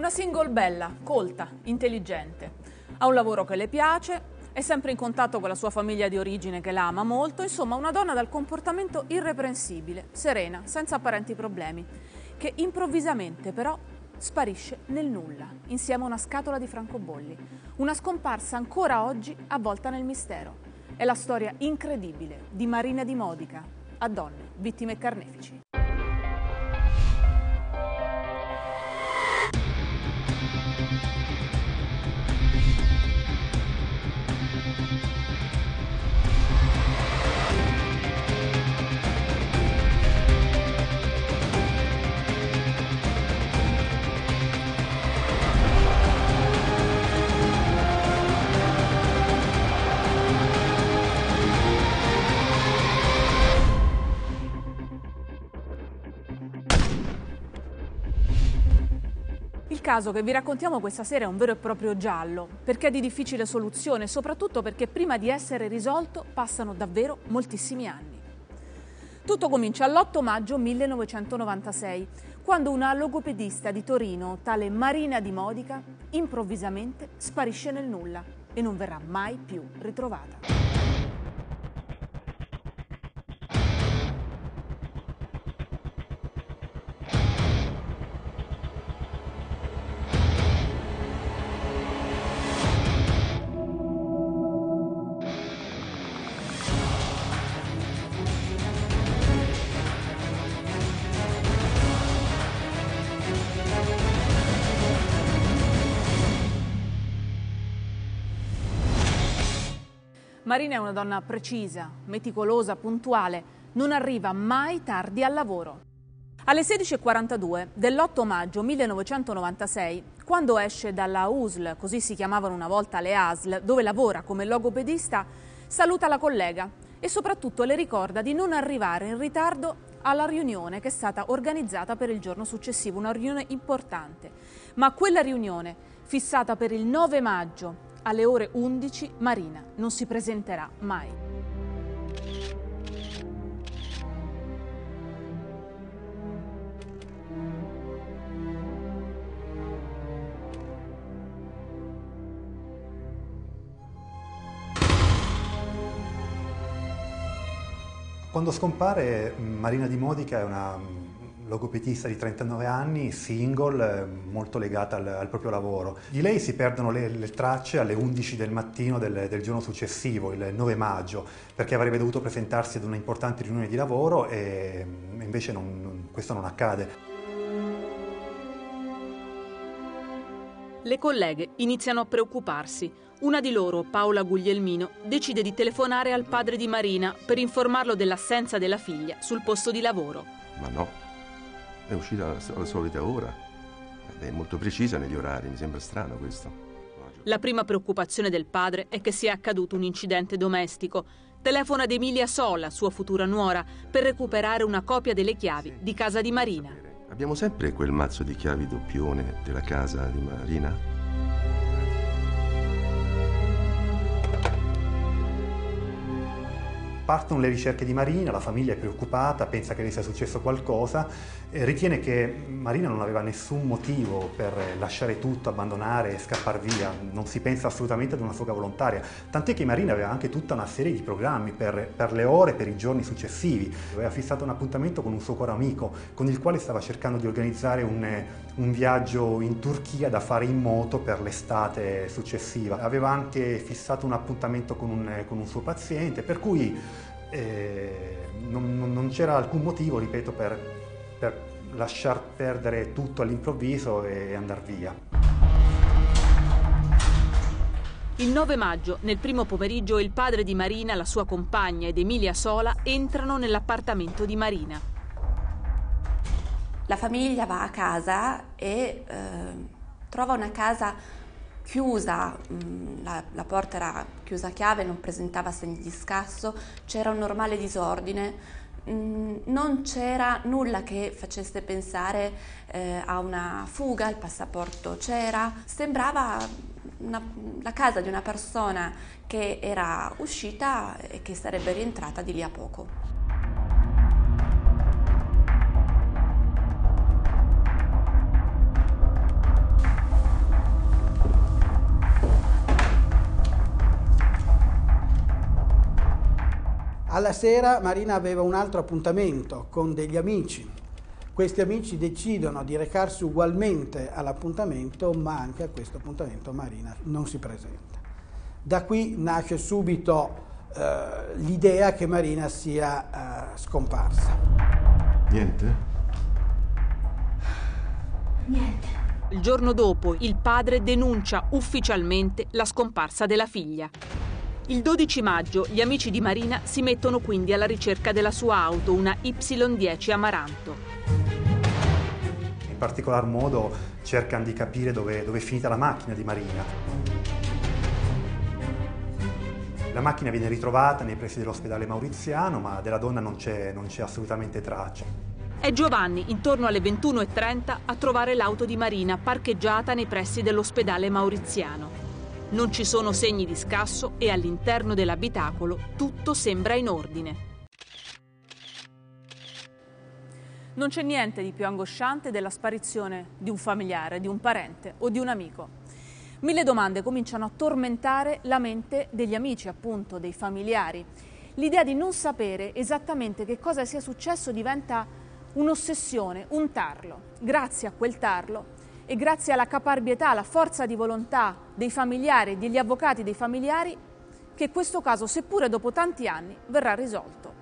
Una single bella, colta, intelligente. Ha un lavoro che le piace, è sempre in contatto con la sua famiglia di origine che la ama molto, insomma una donna dal comportamento irreprensibile, serena, senza apparenti problemi, che improvvisamente però sparisce nel nulla, insieme a una scatola di francobolli. Una scomparsa ancora oggi avvolta nel mistero. È la storia incredibile di Marina di Modica, a donne, vittime carnefici. Caso che vi raccontiamo questa sera è un vero e proprio giallo, perché è di difficile soluzione, soprattutto perché prima di essere risolto passano davvero moltissimi anni. Tutto comincia l'8 maggio 1996, quando una logopedista di Torino, tale Marina Di Modica, improvvisamente sparisce nel nulla e non verrà mai più ritrovata. Marina è una donna precisa, meticolosa, puntuale, non arriva mai tardi al lavoro. Alle 16.42 dell'8 maggio 1996, quando esce dalla USL, così si chiamavano una volta le ASL, dove lavora come logopedista, saluta la collega e soprattutto le ricorda di non arrivare in ritardo alla riunione che è stata organizzata per il giorno successivo, una riunione importante. Ma quella riunione, fissata per il 9 maggio alle ore 11 Marina non si presenterà mai. Quando scompare Marina Di Modica è una logopedista di 39 anni, single, molto legata al, al proprio lavoro. Di lei si perdono le, le tracce alle 11 del mattino del, del, giorno successivo, il 9 maggio, perché avrebbe dovuto presentarsi ad una importante riunione di lavoro e invece non, non, questo non accade. Le colleghe iniziano a preoccuparsi. Una di loro, Paola Guglielmino, decide di telefonare al padre di Marina per informarlo dell'assenza della figlia sul posto di lavoro. Ma no, è uscita alla solita ora. È molto precisa negli orari, mi sembra strano questo. La prima preoccupazione del padre è che sia accaduto un incidente domestico. Telefona ad Emilia Sola, sua futura nuora, per recuperare una copia delle chiavi di casa di Marina. Abbiamo sempre quel mazzo di chiavi doppione della casa di Marina? Partono le ricerche di Marina, la famiglia è preoccupata, pensa che le sia successo qualcosa, eh, ritiene che Marina non aveva nessun motivo per lasciare tutto, abbandonare e scappare via, non si pensa assolutamente ad una fuga volontaria, tant'è che Marina aveva anche tutta una serie di programmi per, per le ore, per i giorni successivi, aveva fissato un appuntamento con un suo caro amico con il quale stava cercando di organizzare un, un viaggio in Turchia da fare in moto per l'estate successiva, aveva anche fissato un appuntamento con un, con un suo paziente, per cui eh, non, non, c'era alcun motivo, ripeto, per, per lasciar perdere tutto all'improvviso e andare via. Il 9 maggio, nel primo pomeriggio, il padre di Marina, la sua compagna ed Emilia Sola entrano nell'appartamento di Marina. La famiglia va a casa e eh, trova una casa chiusa, mm, la, la, porta era chiusa a chiave, non presentava segni di scasso, c'era un normale disordine, mm, non c'era nulla che facesse pensare eh, a una fuga, il passaporto c'era, sembrava una, la casa di una persona che era uscita e che sarebbe rientrata di lì a poco. Alla sera Marina aveva un altro appuntamento con degli amici. Questi amici decidono di recarsi ugualmente all'appuntamento, ma anche a questo appuntamento Marina non si presenta. Da qui nasce subito eh, l'idea che Marina sia eh, scomparsa. Niente? Niente. Il giorno dopo il padre denuncia ufficialmente la scomparsa della figlia. Il 12 maggio gli amici di Marina si mettono quindi alla ricerca della sua auto, una Y10 Amaranto. In particolar modo cercano di capire dove, dove è finita la macchina di Marina. La macchina viene ritrovata nei pressi dell'ospedale mauriziano, ma della donna non c'è, non c'è assolutamente traccia. È Giovanni, intorno alle 21.30, a trovare l'auto di Marina parcheggiata nei pressi dell'ospedale mauriziano. Non ci sono segni di scasso e all'interno dell'abitacolo tutto sembra in ordine. Non c'è niente di più angosciante della sparizione di un familiare, di un parente o di un amico. Mille domande cominciano a tormentare la mente degli amici, appunto, dei familiari. L'idea di non sapere esattamente che cosa sia successo diventa un'ossessione, un tarlo. Grazie a quel tarlo e grazie alla caparbietà, alla forza di volontà dei familiari degli avvocati dei familiari, che questo caso, seppure dopo tanti anni, verrà risolto.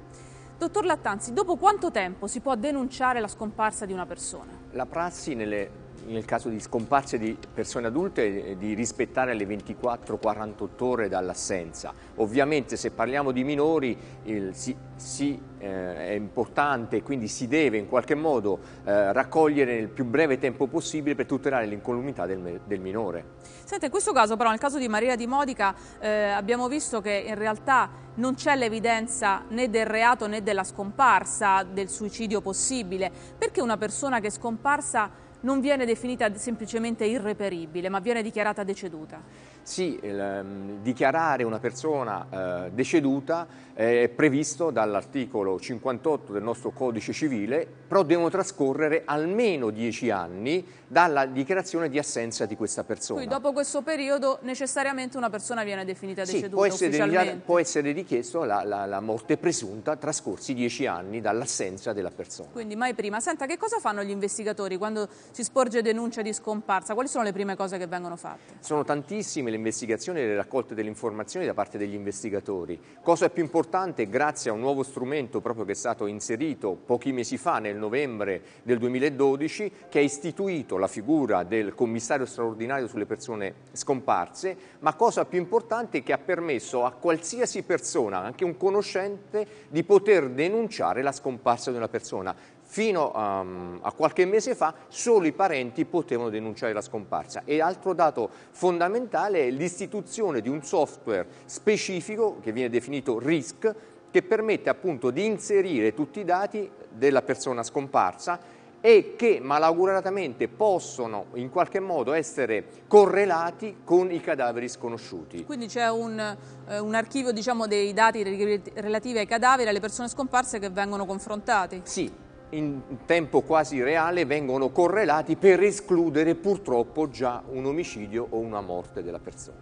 Dottor Lattanzi, dopo quanto tempo si può denunciare la scomparsa di una persona? La prassi nelle nel caso di scomparse di persone adulte eh, di rispettare le 24-48 ore dall'assenza. Ovviamente se parliamo di minori il, si, si, eh, è importante e quindi si deve in qualche modo eh, raccogliere nel più breve tempo possibile per tutelare l'incolumità del, del, minore. Senta, in questo caso però nel caso di Maria di Modica eh, abbiamo visto che in realtà non c'è l'evidenza né del reato né della scomparsa, del suicidio possibile. Perché una persona che è scomparsa non viene definita semplicemente irreperibile, ma viene dichiarata deceduta. Sì, ehm, dichiarare una persona eh, deceduta è previsto dall'articolo 58 del nostro codice civile, però devono trascorrere almeno dieci anni dalla dichiarazione di assenza di questa persona. Quindi dopo questo periodo necessariamente una persona viene definita sì, deceduta può essere, può essere richiesto la, la, la, morte presunta trascorsi dieci anni dall'assenza della persona. Quindi mai prima. Senta, che cosa fanno gli investigatori quando si sporge denuncia di scomparsa? Quali sono le prime cose che vengono fatte? Sono tantissime le investigazioni e le raccolte delle informazioni da parte degli investigatori. Cosa più importante, grazie a un nuovo strumento proprio che è stato inserito pochi mesi fa, nel novembre del 2012, che ha istituito la figura del commissario straordinario sulle persone scomparse, ma cosa più importante che ha permesso a qualsiasi persona, anche un conoscente, di poter denunciare la scomparsa di una persona fino a, um, a, qualche mese fa solo i parenti potevano denunciare la scomparsa e altro dato fondamentale è l'istituzione di un software specifico che viene definito RISC che permette appunto di inserire tutti i dati della persona scomparsa e che malauguratamente possono in qualche modo essere correlati con i cadaveri sconosciuti. Quindi c'è un, eh, un, archivio diciamo, dei dati relativi ai cadaveri, alle persone scomparse che vengono confrontati? Sì, in tempo quasi reale vengono correlati per escludere purtroppo già un omicidio o una morte della persona.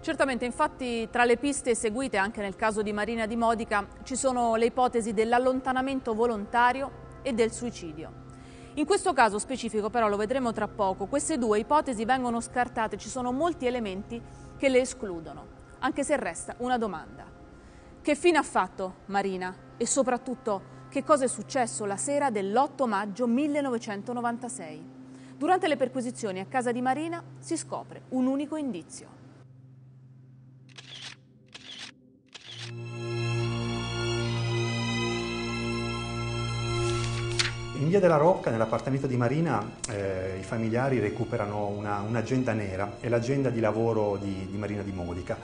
Certamente, infatti tra le piste seguite anche nel caso di Marina di Modica ci sono le ipotesi dell'allontanamento volontario e del suicidio. In questo caso specifico però, lo vedremo tra poco, queste due ipotesi vengono scartate, ci sono molti elementi che le escludono, anche se resta una domanda. Che fine ha fatto Marina e soprattutto che cosa è successo la sera dell'8 maggio 1996. Durante le perquisizioni a casa di Marina si scopre un unico indizio. In via della Rocca, nell'appartamento di Marina, eh, i familiari recuperano una, un'agenda nera, è l'agenda di lavoro di, di Marina di Modica.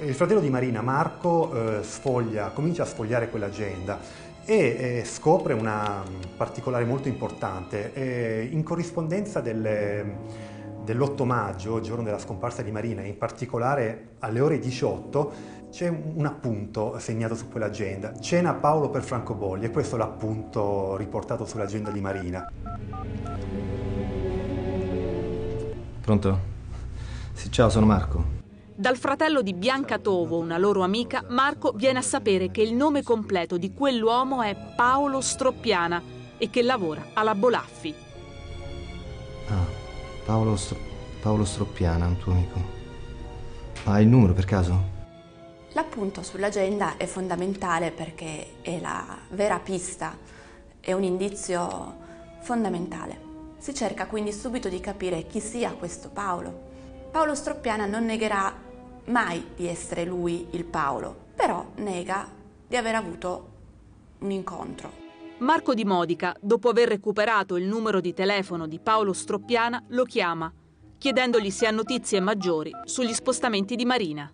Il fratello di Marina, Marco, eh, sfoglia, comincia a sfogliare quell'agenda e eh, scopre una particolare molto importante. Eh, in corrispondenza dell'8 maggio, giorno della scomparsa di Marina, in particolare alle ore 18, c'è un appunto segnato su quell'agenda. Cena Paolo per francobolli e questo è l'appunto riportato sull'agenda di Marina. Pronto? Sì, ciao, sono Marco. Dal fratello di Bianca Tovo, una loro amica, Marco viene a sapere che il nome completo di quell'uomo è Paolo Stroppiana e che lavora alla Bolaffi. Ah, Paolo, Stro- Paolo Stroppiana, un tuo amico. Ha il numero per caso? L'appunto sull'agenda è fondamentale perché è la vera pista, è un indizio fondamentale. Si cerca quindi subito di capire chi sia questo Paolo. Paolo Stroppiana non negherà mai di essere lui il Paolo, però nega di aver avuto un incontro. Marco di Modica, dopo aver recuperato il numero di telefono di Paolo Stroppiana, lo chiama, chiedendogli se ha notizie maggiori sugli spostamenti di Marina.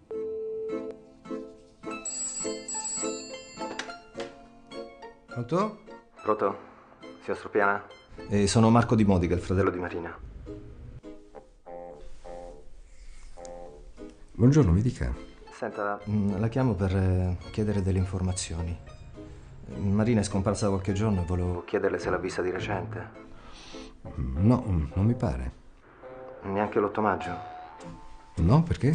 Pronto? Pronto? Signor Stroppiana? Eh, sono Marco di Modica, il fratello di Marina. Buongiorno, mi dica. Senta, mm, la chiamo per eh, chiedere delle informazioni. Marina è scomparsa da qualche giorno e volevo chiederle se l'ha vista di recente. No, non mi pare. Neanche l'8 maggio? No, perché?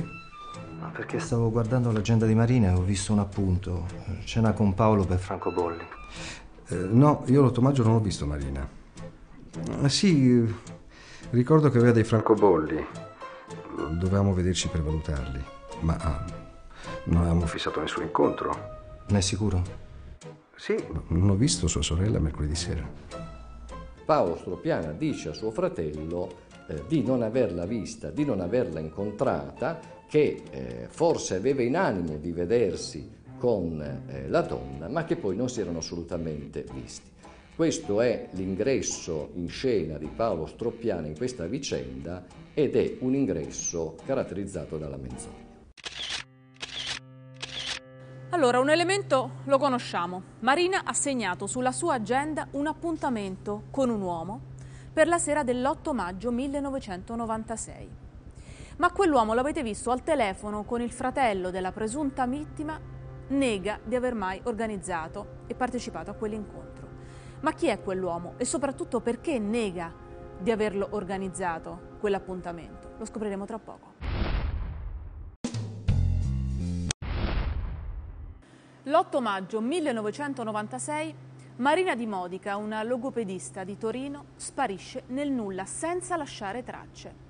No, perché stavo guardando l'agenda di Marina e ho visto un appunto. Cena con Paolo per francobolli. Eh, no, io l'8 maggio non ho visto Marina. Ah, sì, ricordo che aveva dei francobolli. Dovevamo vederci per valutarli, ma ah, non avevamo fissato nessun incontro. Ne è sicuro? Sì, non ho visto sua sorella mercoledì sera. Paolo Stroppiana dice a suo fratello eh, di non averla vista, di non averla incontrata, che eh, forse aveva in animo di vedersi con eh, la donna, ma che poi non si erano assolutamente visti. Questo è l'ingresso in scena di Paolo Stroppiana in questa vicenda ed è un ingresso caratterizzato dalla menzogna. Allora, un elemento lo conosciamo. Marina ha segnato sulla sua agenda un appuntamento con un uomo per la sera dell'8 maggio 1996. Ma quell'uomo l'avete visto al telefono con il fratello della presunta vittima, nega di aver mai organizzato e partecipato a quell'incontro. Ma chi è quell'uomo e soprattutto perché nega di averlo organizzato quell'appuntamento? Lo scopriremo tra poco. L'8 maggio 1996 Marina Di Modica, una logopedista di Torino, sparisce nel nulla senza lasciare tracce.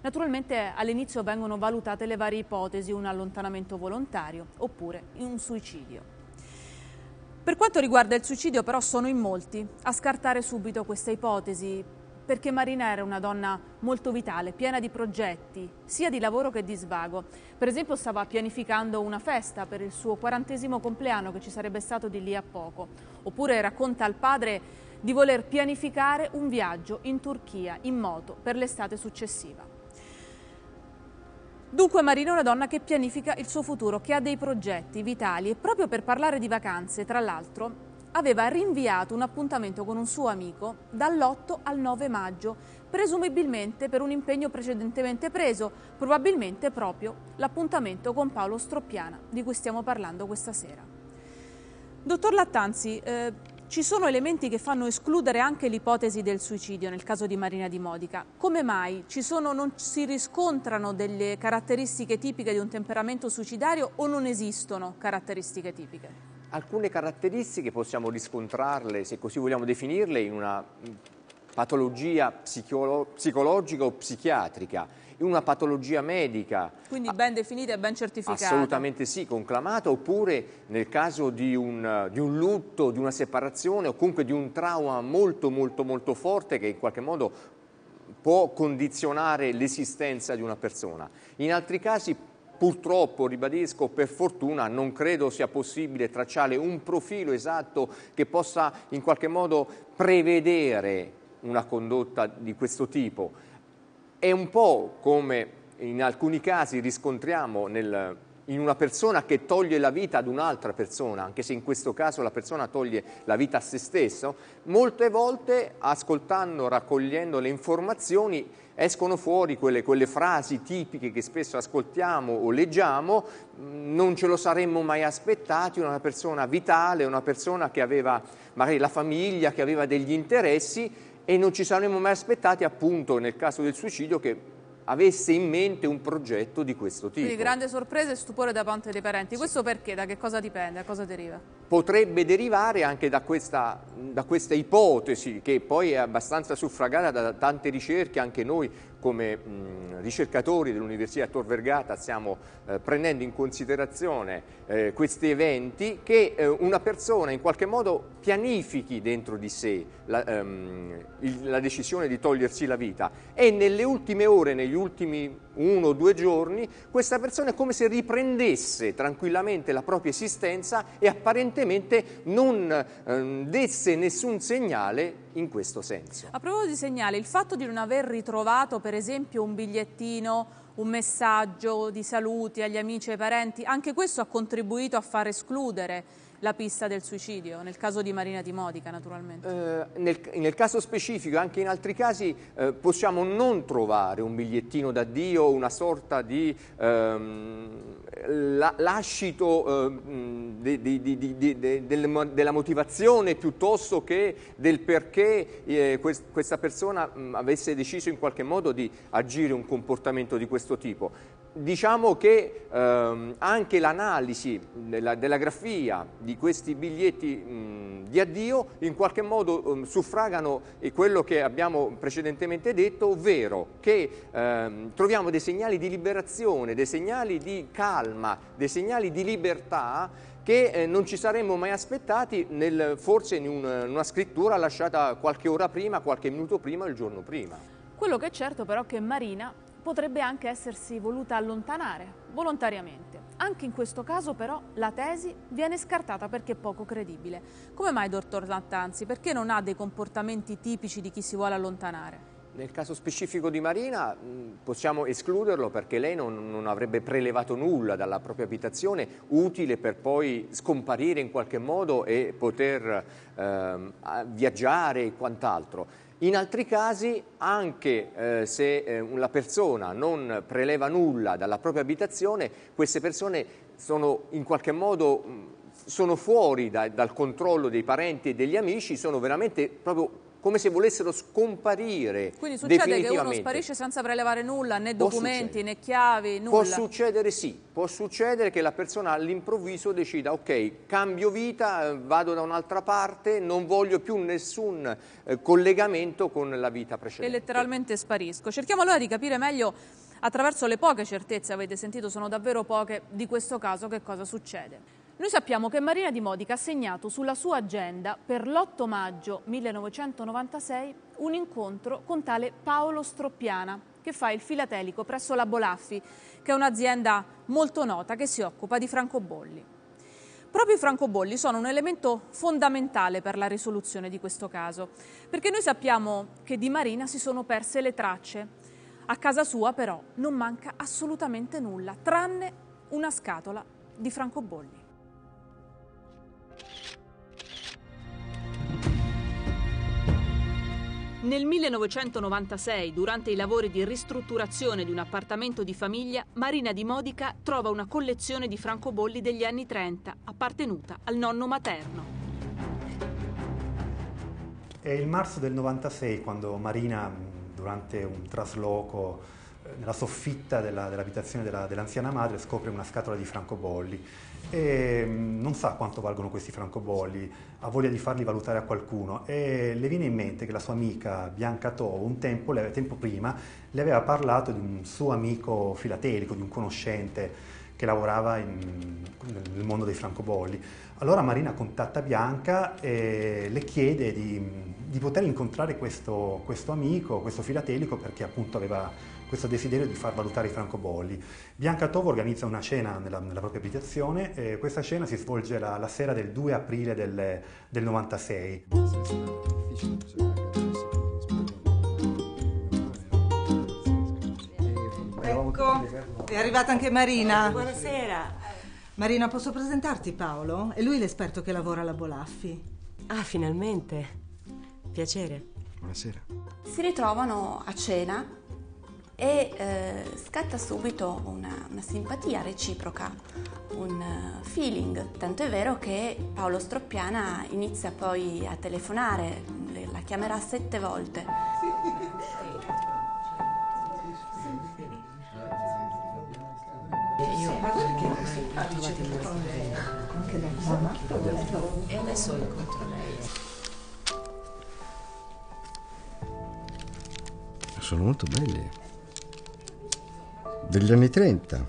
Naturalmente all'inizio vengono valutate le varie ipotesi, un allontanamento volontario oppure un suicidio. Per quanto riguarda il suicidio però sono in molti a scartare subito questa ipotesi perché Marina era una donna molto vitale, piena di progetti, sia di lavoro che di svago. Per esempio stava pianificando una festa per il suo quarantesimo compleanno che ci sarebbe stato di lì a poco, oppure racconta al padre di voler pianificare un viaggio in Turchia in moto per l'estate successiva. Dunque Marina è una donna che pianifica il suo futuro, che ha dei progetti vitali e proprio per parlare di vacanze, tra l'altro, aveva rinviato un appuntamento con un suo amico dall'8 al 9 maggio, presumibilmente per un impegno precedentemente preso, probabilmente proprio l'appuntamento con Paolo Stroppiana, di cui stiamo parlando questa sera. Dottor Lattanzi, eh, ci sono elementi che fanno escludere anche l'ipotesi del suicidio nel caso di Marina Di Modica. Come mai? Sono, non si riscontrano delle caratteristiche tipiche di un temperamento suicidario o non esistono caratteristiche tipiche? Alcune caratteristiche possiamo riscontrarle, se così vogliamo definirle, in una patologia psicolo psicologica o psichiatrica, in una patologia medica. Quindi ben definita e ben certificata. Assolutamente sì, conclamata, oppure nel caso di un, di un, lutto, di una separazione o comunque di un trauma molto molto molto forte che in qualche modo può condizionare l'esistenza di una persona. In altri casi Purtroppo, ribadisco, per fortuna non credo sia possibile tracciare un profilo esatto che possa in qualche modo prevedere una condotta di questo tipo. È un po' come in alcuni casi riscontriamo nel, in una persona che toglie la vita ad un'altra persona, anche se in questo caso la persona toglie la vita a se stesso, molte volte ascoltando, raccogliendo le informazioni escono fuori quelle, quelle, frasi tipiche che spesso ascoltiamo o leggiamo, non ce lo saremmo mai aspettati, una persona vitale, una persona che aveva magari la famiglia, che aveva degli interessi e non ci saremmo mai aspettati appunto nel caso del suicidio che avesse in mente un progetto di questo tipo. Quindi grande sorpresa e stupore da parte dei parenti. Questo perché? Da che cosa dipende? Da cosa deriva? Potrebbe derivare anche da questa, da questa ipotesi che poi è abbastanza suffragata da tante ricerche, anche noi come mh, ricercatori dell'Università Tor Vergata stiamo eh, prendendo in considerazione eh, questi eventi che eh, una persona in qualche modo pianifichi dentro di sé la, ehm, il, la decisione di togliersi la vita. E nelle ultime ore, negli ultimi uno o due giorni, questa persona è come se riprendesse tranquillamente la propria esistenza e apparentemente non ehm, desse nessun segnale in questo senso. A proposito di segnali, il fatto di non aver ritrovato per esempio un bigliettino, un messaggio di saluti agli amici e ai parenti, anche questo ha contribuito a far escludere la pista del suicidio, nel caso di Marina di Modica naturalmente? Eh, nel, nel, caso specifico, anche in altri casi, eh, possiamo non trovare un bigliettino d'addio, una sorta di ehm, la, lascito ehm, di, di, di, della motivazione piuttosto che del perché eh, quest, questa persona mh, avesse deciso in qualche modo di agire un comportamento di questo tipo. Diciamo che ehm, anche l'analisi della, della, grafia di questi biglietti mh, di addio in qualche modo mh, suffragano quello che abbiamo precedentemente detto, ovvero che ehm, troviamo dei segnali di liberazione, dei segnali di calma, dei segnali di libertà che eh, non ci saremmo mai aspettati nel, forse in, un, una scrittura lasciata qualche ora prima, qualche minuto prima, il giorno prima. Quello che è certo però è che Marina potrebbe anche essersi voluta allontanare volontariamente. Anche in questo caso però la tesi viene scartata perché poco credibile. Come mai, dottor Lattanzi? Perché non ha dei comportamenti tipici di chi si vuole allontanare? Nel caso specifico di Marina possiamo escluderlo perché lei non, non, avrebbe prelevato nulla dalla propria abitazione utile per poi scomparire in qualche modo e poter eh, viaggiare e quant'altro. In altri casi, anche eh, se eh, la persona non preleva nulla dalla propria abitazione, queste persone sono in qualche modo sono fuori da, dal controllo dei parenti e degli amici, sono veramente proprio come se volessero scomparire Quindi succede che uno sparisce senza prelevare nulla, né documenti, né chiavi, nulla? Può succedere sì, può succedere che la persona all'improvviso decida ok, cambio vita, vado da un'altra parte, non voglio più nessun eh, collegamento con la vita precedente. E letteralmente sparisco. Cerchiamo allora di capire meglio attraverso le poche certezze, avete sentito sono davvero poche, di questo caso che cosa succede. Noi sappiamo che Marina di Modica ha segnato sulla sua agenda per l'8 maggio 1996 un incontro con tale Paolo Stroppiana, che fa il filatelico presso la Bolaffi, che è un'azienda molto nota che si occupa di francobolli. Proprio i francobolli sono un elemento fondamentale per la risoluzione di questo caso, perché noi sappiamo che di Marina si sono perse le tracce. A casa sua però non manca assolutamente nulla, tranne una scatola di francobolli. Nel 1996, durante i lavori di ristrutturazione di un appartamento di famiglia, Marina di Modica trova una collezione di francobolli degli anni 30, appartenuta al nonno materno. È il marzo del 96 quando Marina, durante un trasloco eh, nella soffitta della, dell'abitazione della, dell'anziana madre, scopre una scatola di francobolli e mm, non sa quanto valgono questi francobolli, ha voglia di farli valutare a qualcuno e le viene in mente che la sua amica Bianca Tovo un tempo, tempo prima le aveva parlato di un suo amico filatelico, di un conoscente che lavorava in, nel mondo dei francobolli. Allora Marina contatta Bianca e le chiede di, di poter incontrare questo, questo amico, questo filatelico, perché appunto aveva questo desiderio di far valutare i francobolli. Bianca Tovo organizza una cena nella, nella propria abitazione e questa cena si svolge la, la sera del 2 aprile del, del 96. Ecco, è arrivata anche Marina. Buonasera. Marina, posso presentarti Paolo? È lui l'esperto che lavora alla Bolaffi. Ah, finalmente. Piacere. Buonasera. Si ritrovano a cena e eh, scatta subito una, una, simpatia reciproca, un uh, feeling, tanto è vero che Paolo Stroppiana inizia poi a telefonare, la chiamerà sette volte. Io perché mi sono trovata in questo anche da mamma e adesso incontro lei. Sono molto belli. Degli anni 30.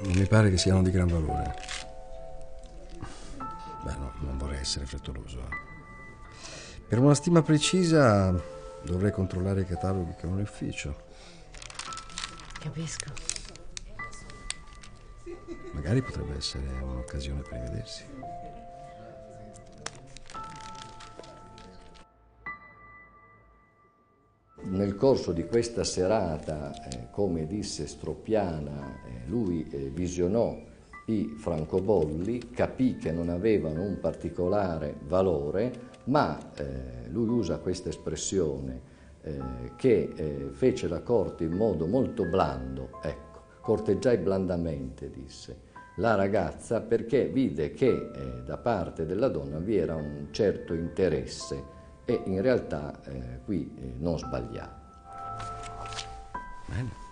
Non mi pare che siano di gran valore. Beh, no, non vorrei essere frettoloso. eh. Per una stima precisa dovrei controllare i cataloghi che ho in ufficio. Capisco. Magari potrebbe essere un'occasione per rivedersi. Nel corso di questa serata, eh, come disse Stroppiana, eh, lui eh, visionò i francobolli, capì che non avevano un particolare valore, ma eh, lui usa questa espressione eh, che fece la corte in modo molto blando, ecco, corteggiai blandamente, disse la ragazza, perché vide che eh, da parte della donna vi era un certo interesse e in realtà eh, qui eh, non sbagliava. Bene.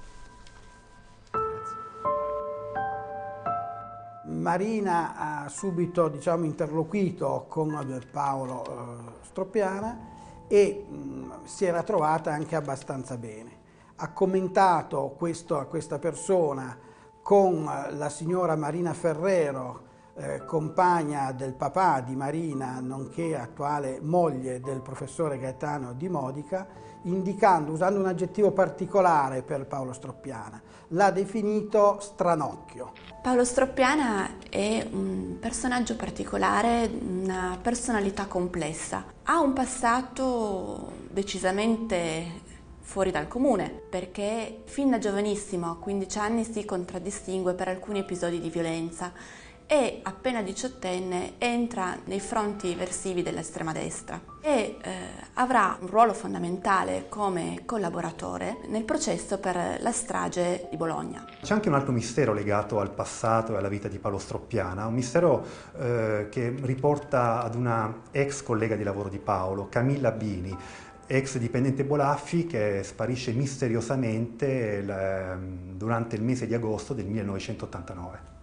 Marina ha subito diciamo, interloquito con Paolo eh, Stroppiana e mh, si era trovata anche abbastanza bene. Ha commentato questo, questa persona con la signora Marina Ferrero, eh, compagna del papà di Marina, nonché attuale moglie del professore Gaetano Di Modica, indicando, usando un aggettivo particolare per Paolo Stroppiana, l'ha definito stranocchio. Paolo Stroppiana è un personaggio particolare, una personalità complessa. Ha un passato decisamente fuori dal comune, perché fin da giovanissimo, a 15 anni, si contraddistingue per alcuni episodi di violenza e appena diciottenne entra nei fronti versivi dell'estrema destra e eh, avrà un ruolo fondamentale come collaboratore nel processo per la strage di Bologna. C'è anche un altro mistero legato al passato e alla vita di Paolo Stroppiana, un mistero eh, che riporta ad una ex collega di lavoro di Paolo, Camilla Bini, ex dipendente Bolaffi che sparisce misteriosamente il, durante il mese di agosto del 1989.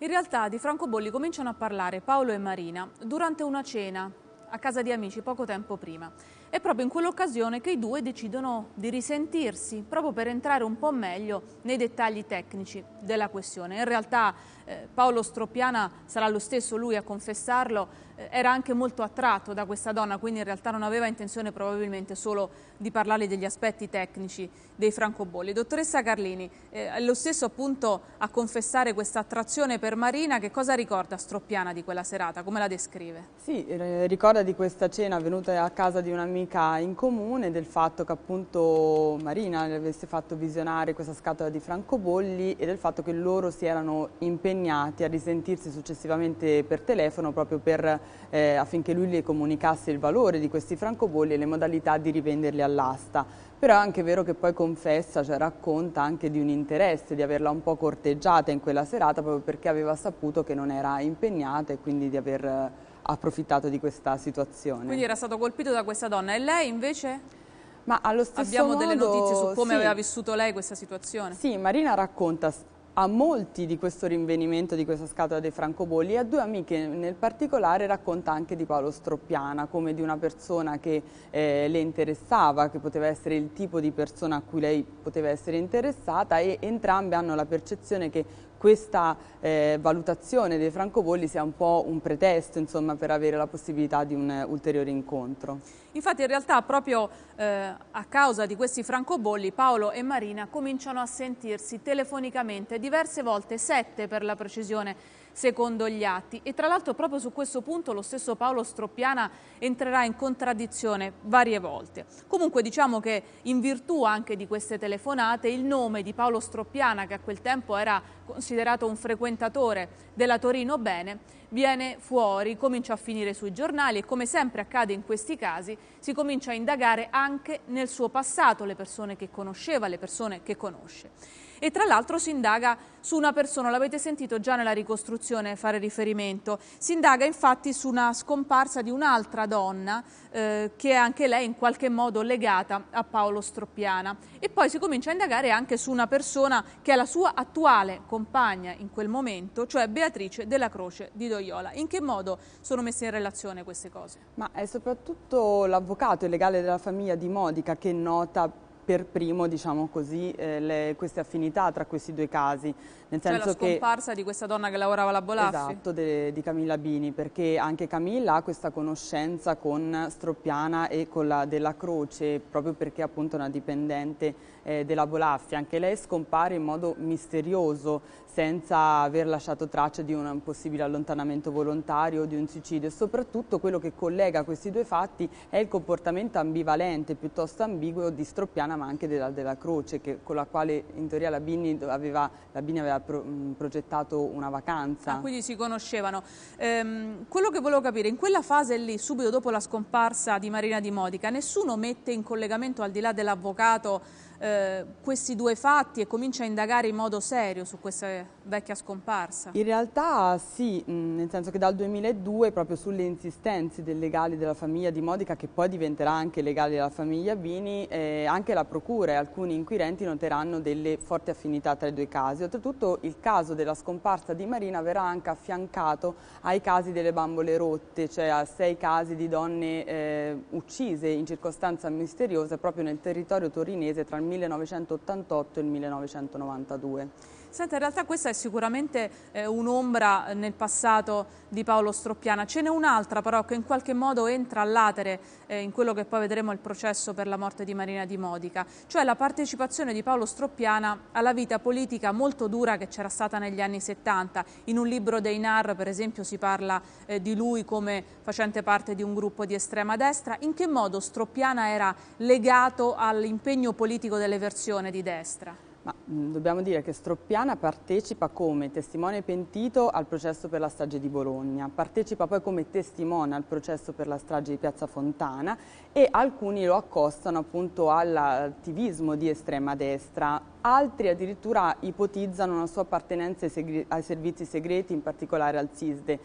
In realtà di francobolli cominciano a parlare Paolo e Marina durante una cena a casa di amici poco tempo prima. È proprio in quell'occasione che i due decidono di risentirsi, proprio per entrare un po' meglio nei dettagli tecnici della questione. In realtà eh, Paolo Stroppiana, sarà lo stesso lui a confessarlo, era anche molto attratto da questa donna, quindi in realtà non aveva intenzione probabilmente solo di parlare degli aspetti tecnici dei francobolli. Dottoressa Carlini, eh, è lo stesso appunto a confessare questa attrazione per Marina, che cosa ricorda Stroppiana di quella serata, come la descrive? Sì, eh, ricorda di questa cena avvenuta a casa di un'amica in comune, del fatto che appunto Marina le avesse fatto visionare questa scatola di francobolli e del fatto che loro si erano impegnati a risentirsi successivamente per telefono proprio per, eh, affinché lui le comunicasse il valore di questi francobolli e le modalità di rivenderli all'asta. Però è anche vero che poi confessa, cioè racconta anche di un interesse, di averla un po' corteggiata in quella serata proprio perché aveva saputo che non era impegnata e quindi di aver eh, approfittato di questa situazione. Quindi era stato colpito da questa donna e lei invece? Ma allo stesso Abbiamo modo, delle notizie su come sì. aveva vissuto lei questa situazione? Sì, Marina racconta a molti di questo rinvenimento di questa scatola dei francobolli. E a due amiche nel particolare racconta anche di Paolo Stroppiana come di una persona che eh, le interessava, che poteva essere il tipo di persona a cui lei poteva essere interessata e entrambe hanno la percezione che questa eh, valutazione dei francobolli sia un po' un pretesto insomma, per avere la possibilità di un ulteriore incontro. Infatti in realtà proprio eh, a causa di questi francobolli Paolo e Marina cominciano a sentirsi telefonicamente diverse volte, sette per la precisione secondo gli atti e tra l'altro proprio su questo punto lo stesso Paolo Stroppiana entrerà in contraddizione varie volte. Comunque diciamo che in virtù anche di queste telefonate il nome di Paolo Stroppiana che a quel tempo era considerato un frequentatore della Torino Bene viene fuori, comincia a finire sui giornali e come sempre accade in questi casi si comincia a indagare anche nel suo passato, le persone che conosceva, le persone che conosce. E tra l'altro si indaga su una persona, l'avete sentito già nella ricostruzione fare riferimento, si indaga infatti su una scomparsa di un'altra donna eh, che è anche lei in qualche modo legata a Paolo Stroppiana e poi si comincia a indagare anche su una persona che è la sua attuale compagna in quel momento, cioè Beatrice della Croce di Doiola. In che modo sono messe in relazione queste cose? Ma è soprattutto l'avvocato e legale della famiglia di Modica che nota per primo diciamo così, eh, le, queste affinità tra questi due casi. Nel cioè senso la scomparsa che, di questa donna che lavorava alla Bolaffi? Esatto, de, di Camilla Bini, perché anche Camilla ha questa conoscenza con Stroppiana e con la della Croce, proprio perché appunto è una dipendente eh, della Bolaffi. Anche lei scompare in modo misterioso, senza aver lasciato traccia di un possibile allontanamento volontario o di un suicidio. E soprattutto quello che collega questi due fatti è il comportamento ambivalente, piuttosto ambiguo, di Stroppiana ma anche della, della Croce, che, con la quale in teoria la Bini aveva, la Bini aveva pro, mh, progettato una vacanza. Ah, quindi si conoscevano. Ehm, quello che volevo capire, in quella fase lì, subito dopo la scomparsa di Marina Di Modica, nessuno mette in collegamento, al di là dell'avvocato, eh, questi due fatti e comincia a indagare in modo serio su questa vecchia scomparsa? In realtà sì, nel senso che dal 2002 proprio sulle insistenze dei legali della famiglia di Modica, che poi diventerà anche legale della famiglia Bini, eh, anche la procura e alcuni inquirenti noteranno delle forti affinità tra i due casi. Oltretutto il caso della scomparsa di Marina verrà anche affiancato ai casi delle bambole rotte, cioè a sei casi di donne eh, uccise in circostanza misteriosa proprio nel territorio torinese tra il 1988 e il 1992. Senta, in realtà questa è sicuramente eh, un'ombra nel passato di Paolo Stroppiana. Ce n'è un'altra però che in qualche modo entra all'atere eh, in quello che poi vedremo il processo per la morte di Marina Di Modica, cioè la partecipazione di Paolo Stroppiana alla vita politica molto dura che c'era stata negli anni 70. In un libro dei NAR, per esempio, si parla eh, di lui come facente parte di un gruppo di estrema destra. In che modo Stroppiana era legato all'impegno politico dell'eversione di destra? Ma, mh, dobbiamo dire che Stroppiana partecipa come testimone pentito al processo per la strage di Bologna, partecipa poi come testimone al processo per la strage di Piazza Fontana e alcuni lo accostano appunto all'attivismo di estrema destra, altri addirittura ipotizzano una sua appartenenza ai, ai servizi segreti, in particolare al SISDE.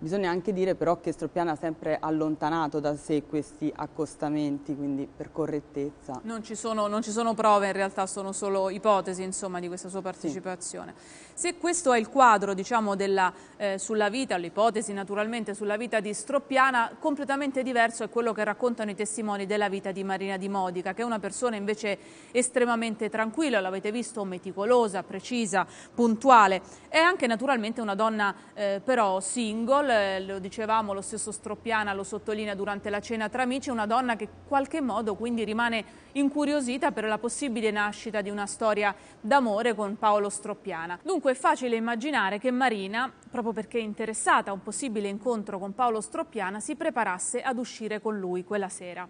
Bisogna anche dire però che Stroppiana ha sempre allontanato da sé questi accostamenti, quindi per correttezza. Non ci sono, non ci sono prove, in realtà sono solo ipotesi insomma, di questa sua partecipazione. Sì. Se questo è il quadro diciamo, della, eh, sulla vita, l'ipotesi naturalmente sulla vita di Stroppiana, completamente diverso è quello che raccontano i testimoni della vita di Marina Di Modica, che è una persona invece estremamente tranquilla, l'avete visto, meticolosa, precisa, puntuale. È anche naturalmente una donna eh, però single, eh, lo dicevamo, lo stesso Stroppiana lo sottolinea durante la cena tra amici, una donna che in qualche modo quindi rimane incuriosita per la possibile nascita di una storia d'amore con Paolo Stroppiana. Dunque è facile immaginare che Marina, proprio perché interessata a un possibile incontro con Paolo Stroppiana, si preparasse ad uscire con lui quella sera.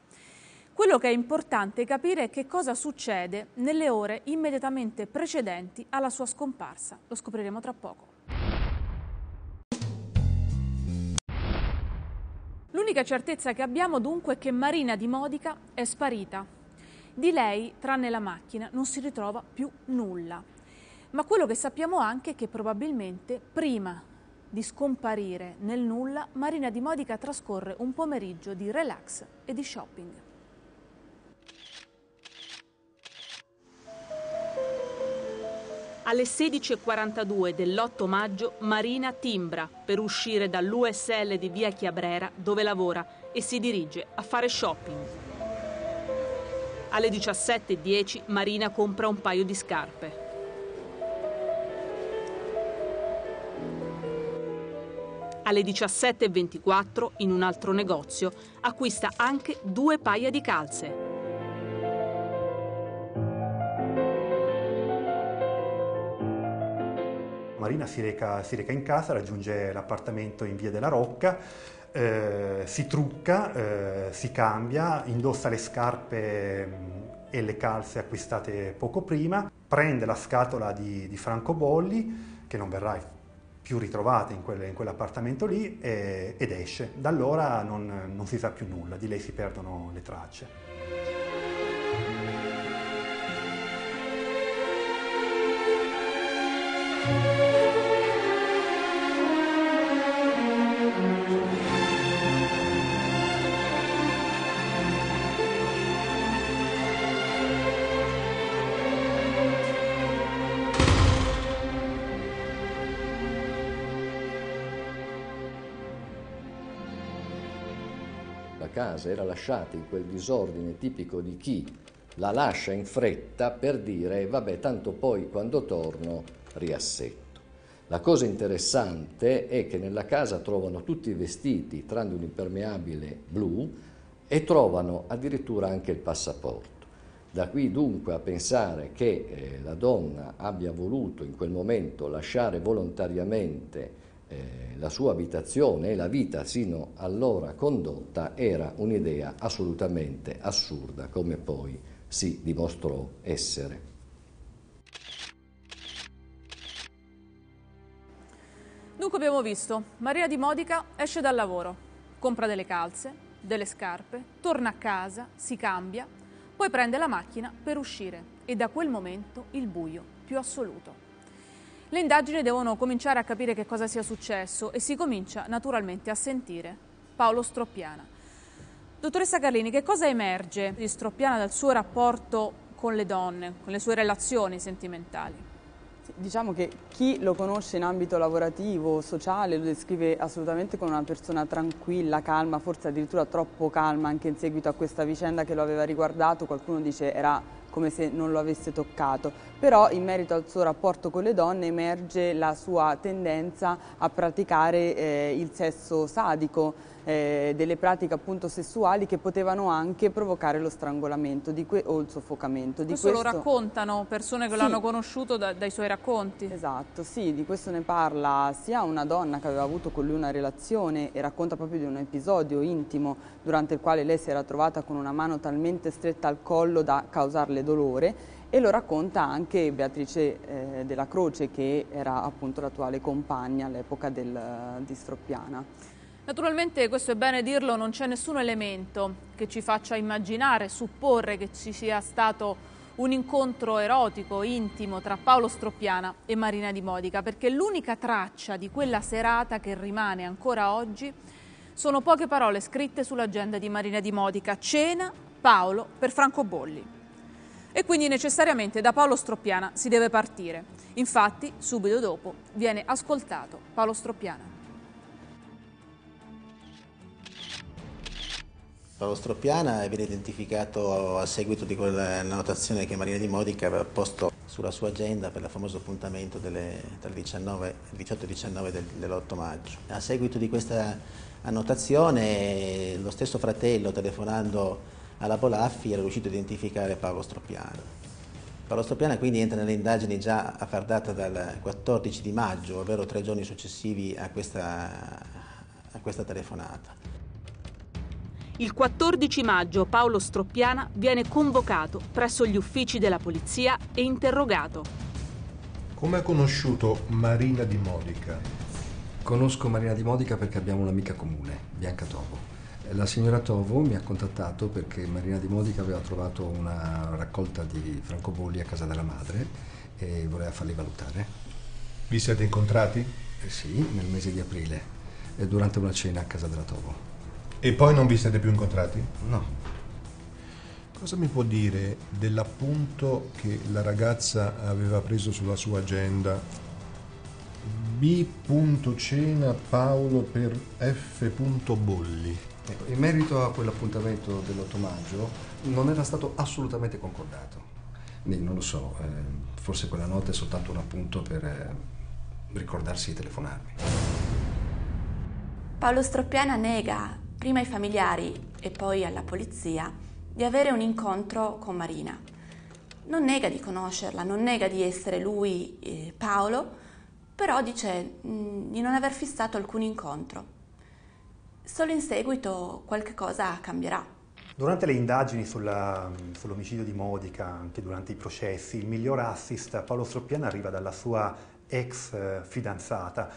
Quello che è importante capire è che cosa succede nelle ore immediatamente precedenti alla sua scomparsa. Lo scopriremo tra poco. L'unica certezza che abbiamo dunque è che Marina di Modica è sparita. Di lei, tranne la macchina, non si ritrova più nulla. Ma quello che sappiamo anche è che probabilmente prima di scomparire nel nulla, Marina di Modica trascorre un pomeriggio di relax e di shopping. Alle 16.42 dell'8 maggio Marina timbra per uscire dall'USL di via Chiabrera dove lavora e si dirige a fare shopping. Alle 17.10 Marina compra un paio di scarpe. Alle 17.24 in un altro negozio acquista anche due paia di calze. Marina si reca, si reca in casa, raggiunge l'appartamento in via della Rocca, eh, si trucca, eh, si cambia, indossa le scarpe mm, e le calze acquistate poco prima, prende la scatola di, di francobolli, che non verrà più ritrovate in, quelle, in quell'appartamento lì e, ed esce. Da allora non, non si sa più nulla, di lei si perdono le tracce. thank you casa era lasciata in quel disordine tipico di chi la lascia in fretta per dire vabbè tanto poi quando torno riassetto. La cosa interessante è che nella casa trovano tutti i vestiti tranne un impermeabile blu e trovano addirittura anche il passaporto. Da qui dunque a pensare che eh, la donna abbia voluto in quel momento lasciare volontariamente eh, la sua abitazione e la vita sino allora condotta era un'idea assolutamente assurda, come poi si dimostrò essere. Dunque abbiamo visto, Maria di Modica esce dal lavoro, compra delle calze, delle scarpe, torna a casa, si cambia, poi prende la macchina per uscire e da quel momento il buio più assoluto. Le indagini devono cominciare a capire che cosa sia successo e si comincia naturalmente a sentire Paolo Stroppiana. Dottoressa Carlini, che cosa emerge di Stroppiana dal suo rapporto con le donne, con le sue relazioni sentimentali? Diciamo che chi lo conosce in ambito lavorativo, sociale, lo descrive assolutamente come una persona tranquilla, calma, forse addirittura troppo calma anche in seguito a questa vicenda che lo aveva riguardato. Qualcuno dice era come se non lo avesse toccato, però in merito al suo rapporto con le donne emerge la sua tendenza a praticare eh, il sesso sadico, eh, delle pratiche appunto sessuali che potevano anche provocare lo strangolamento o il soffocamento. Di questo, questo, lo raccontano persone che sì. l'hanno conosciuto da, dai suoi racconti? Esatto, sì, di questo ne parla sia una donna che aveva avuto con lui una relazione e racconta proprio di un episodio intimo durante il quale lei si era trovata con una mano talmente stretta al collo da causarle dolore e lo racconta anche Beatrice eh, della Croce che era appunto l'attuale compagna all'epoca di Stroppiana. Naturalmente, questo è bene dirlo, non c'è nessun elemento che ci faccia immaginare, supporre che ci sia stato un incontro erotico, intimo tra Paolo Stroppiana e Marina Di Modica, perché l'unica traccia di quella serata che rimane ancora oggi sono poche parole scritte sull'agenda di Marina Di Modica, cena Paolo per francobolli. E quindi necessariamente da Paolo Stroppiana si deve partire. Infatti, subito dopo viene ascoltato Paolo Stroppiana. Paolo Stroppiana viene identificato a seguito di quella notazione che Marina Di Modica aveva posto sulla sua agenda per il famoso appuntamento delle, tra il, 19, il 18 e il 19 del, dell'8 maggio. A seguito di questa annotazione lo stesso fratello telefonando alla Bolaffi era riuscito a identificare Paolo Stroppiana. Paolo Stroppiana quindi entra nelle indagini già a far data dal 14 di maggio, ovvero tre giorni successivi a questa, a questa telefonata. Il 14 maggio Paolo Stroppiana viene convocato presso gli uffici della polizia e interrogato. Come ha conosciuto Marina Di Modica? Conosco Marina Di Modica perché abbiamo un'amica comune, Bianca Tovo. La signora Tovo mi ha contattato perché Marina Di Modica aveva trovato una raccolta di francobolli a casa della madre e voleva farli valutare. Vi siete incontrati? Eh sì, nel mese di aprile, durante una cena a casa della Tovo. E poi non vi siete più incontrati? No. Cosa mi può dire dell'appunto che la ragazza aveva preso sulla sua agenda? B. Cena Paolo per F. Bolli. Ecco, in merito a quell'appuntamento dell'8 maggio non era stato assolutamente concordato. Non lo so, eh, forse quella notte è soltanto un appunto per eh, ricordarsi di telefonarmi. Paolo Stroppiana nega prima ai familiari e poi alla polizia, di avere un incontro con Marina. Non nega di conoscerla, non nega di essere lui, eh, Paolo, però dice mh, mm, di non aver fissato alcun incontro. Solo in seguito qualche cosa cambierà. Durante le indagini sulla, sull'omicidio di Modica, anche durante i processi, il miglior assist Paolo Stroppiana arriva dalla sua ex eh, fidanzata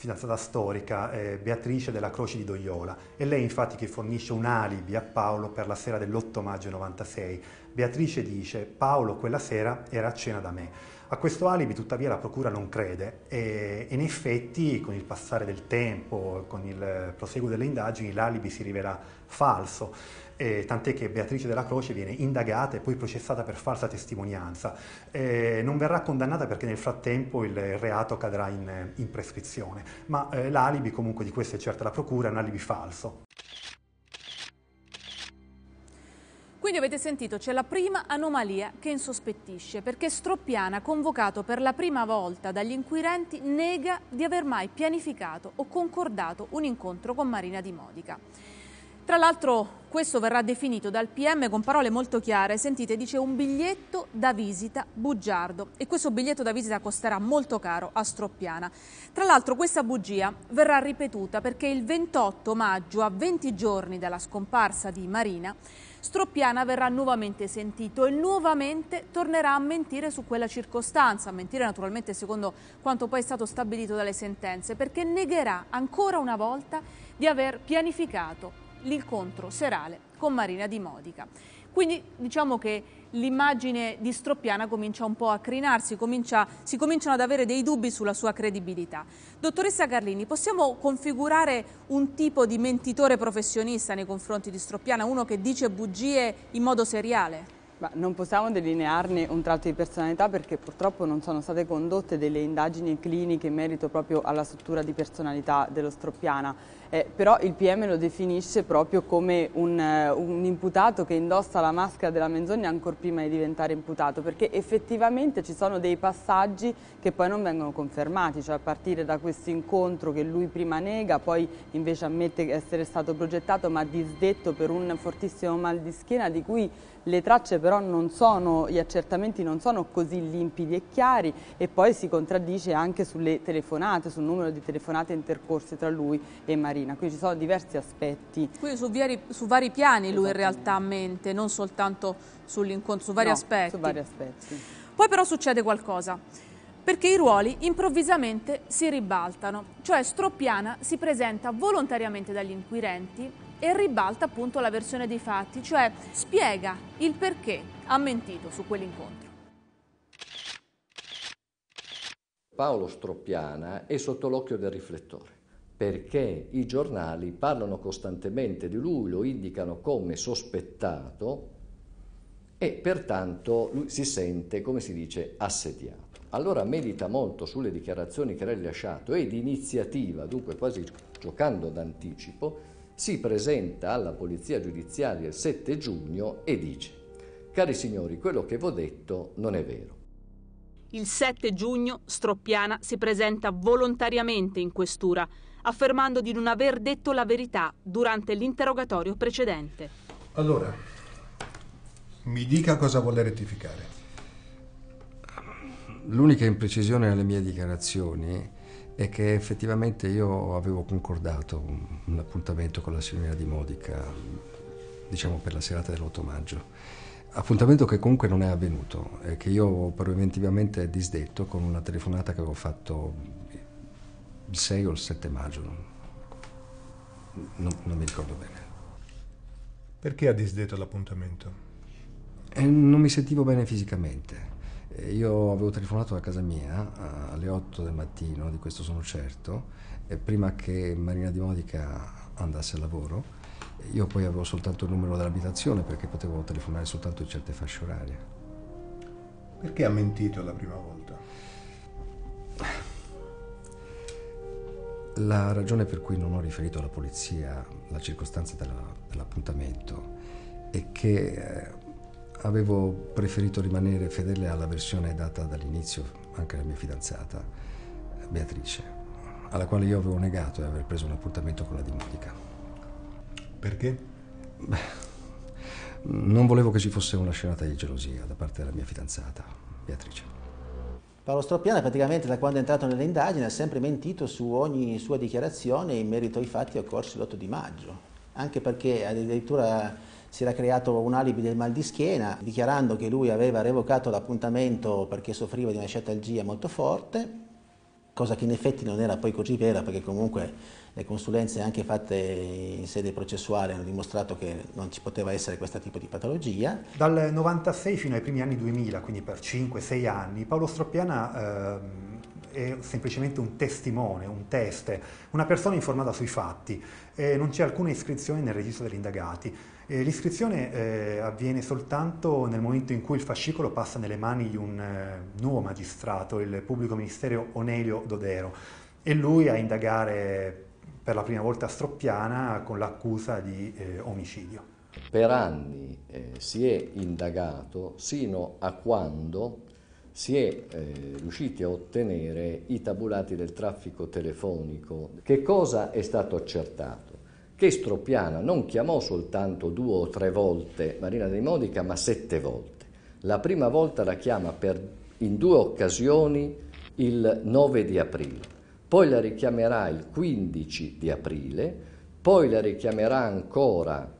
fidanzata storica, eh, Beatrice della Croce di Doiola. È lei infatti che fornisce un alibi a Paolo per la sera dell'8 maggio 96. Beatrice dice Paolo quella sera era a cena da me. A questo alibi tuttavia la Procura non crede e in effetti con il passare del tempo, con il proseguo delle indagini, l'alibi si rivela falso, eh, tant'è che Beatrice della Croce viene indagata e poi processata per falsa testimonianza. Eh, non verrà condannata perché nel frattempo il reato cadrà in, in prescrizione, ma eh, l'alibi comunque di questo è certa la Procura, è un alibi falso. Quindi avete sentito, c'è la prima anomalia che insospettisce, perché Stroppiana, convocato per la prima volta dagli inquirenti, nega di aver mai pianificato o concordato un incontro con Marina Di Modica. Tra l'altro questo verrà definito dal PM con parole molto chiare, sentite, dice un biglietto da visita bugiardo e questo biglietto da visita costerà molto caro a Stroppiana. Tra l'altro questa bugia verrà ripetuta perché il 28 maggio, a 20 giorni dalla scomparsa di Marina, Stroppiana verrà nuovamente sentito e nuovamente tornerà a mentire su quella circostanza, a mentire naturalmente secondo quanto poi è stato stabilito dalle sentenze, perché negherà ancora una volta di aver pianificato l'incontro serale con Marina Di Modica. Quindi diciamo che l'immagine di Stroppiana comincia un po' a crinarsi, comincia, si cominciano ad avere dei dubbi sulla sua credibilità. Dottoressa Carlini, possiamo configurare un tipo di mentitore professionista nei confronti di Stroppiana, uno che dice bugie in modo seriale? Ma non possiamo delinearne un tratto di personalità perché purtroppo non sono state condotte delle indagini cliniche in merito proprio alla struttura di personalità dello Stroppiana eh, però il PM lo definisce proprio come un, uh, un, imputato che indossa la maschera della menzogna ancora prima di diventare imputato, perché effettivamente ci sono dei passaggi che poi non vengono confermati, cioè a partire da questo incontro che lui prima nega, poi invece ammette essere stato progettato ma disdetto per un fortissimo mal di schiena di cui le tracce però non sono, gli accertamenti non sono così limpidi e chiari e poi si contraddice anche sulle telefonate, sul numero di telefonate intercorse tra lui e Marina, quindi ci sono diversi aspetti. Quindi su, vari, su vari piani lui in realtà mente, non soltanto sull'incontro, su vari no, aspetti. su vari aspetti. Poi però succede qualcosa perché i ruoli improvvisamente si ribaltano, cioè Stroppiana si presenta volontariamente dagli inquirenti e ribalta appunto la versione dei fatti, cioè spiega il perché ha mentito su quell'incontro. Paolo Stroppiana è sotto l'occhio del riflettore perché i giornali parlano costantemente di lui, lo indicano come sospettato e pertanto lui si sente, come si dice, assediato. Allora medita molto sulle dichiarazioni che ha rilasciato e di iniziativa, dunque quasi giocando d'anticipo, si presenta alla polizia giudiziaria il 7 giugno e dice Cari signori, quello che vi ho detto non è vero. Il 7 giugno Stroppiana si presenta volontariamente in questura, affermando di non aver detto la verità durante l'interrogatorio precedente. Allora, mi dica cosa vuole rettificare. L'unica imprecisione nelle mie dichiarazioni è che effettivamente io avevo concordato un, un appuntamento con la signorina di Modica, diciamo per la serata dell'8 maggio. Appuntamento che comunque non è avvenuto e che io ho preventivamente disdetto con una telefonata che avevo fatto il 6 o il 7 maggio, non, non mi ricordo bene. Perché ha disdetto l'appuntamento? E non mi sentivo bene fisicamente. Io avevo telefonato a casa mia alle 8 del mattino, di questo sono certo, prima che Marina Di Modica andasse al lavoro. Io poi avevo soltanto il numero dell'abitazione perché potevo telefonare soltanto in certe fasce orarie. Perché ha mentito la prima volta? La ragione per cui non ho riferito alla polizia la circostanza della, dell'appuntamento è che eh, avevo preferito rimanere fedele alla versione data dall'inizio anche alla mia fidanzata, Beatrice, alla quale io avevo negato di aver preso un appuntamento con la Dimodica. Perché? Beh, non volevo che ci fosse una scenata di gelosia da parte della mia fidanzata, Beatrice. Paolo Stroppiana praticamente da quando è entrato nelle indagini ha sempre mentito su ogni sua dichiarazione in merito ai fatti occorsi l'8 di maggio, anche perché addirittura si era creato un alibi del mal di schiena, dichiarando che lui aveva revocato l'appuntamento perché soffriva di una cetalgia molto forte, cosa che in effetti non era poi così vera perché comunque le consulenze anche fatte in sede processuale hanno dimostrato che non ci poteva essere questo tipo di patologia. Dal 96 fino ai primi anni 2000, quindi per 5-6 anni, Paolo Stroppiana eh, è semplicemente un testimone, un teste, una persona informata sui fatti e non c'è alcuna iscrizione nel registro degli indagati. Eh, l'iscrizione eh, avviene soltanto nel momento in cui il fascicolo passa nelle mani di un eh, nuovo magistrato, il pubblico ministero Onelio Dodero, e lui a indagare per la prima volta a Stroppiana con l'accusa di eh, omicidio. Per anni eh, si è indagato sino a quando si è eh, riusciti a ottenere i tabulati del traffico telefonico. Che cosa è stato accertato? Che Stroppiana non chiamò soltanto due o tre volte Marina di Modica, ma sette volte. La prima volta la chiama per, in due occasioni il 9 di aprile poi la richiamerà il 15 di aprile, poi la richiamerà ancora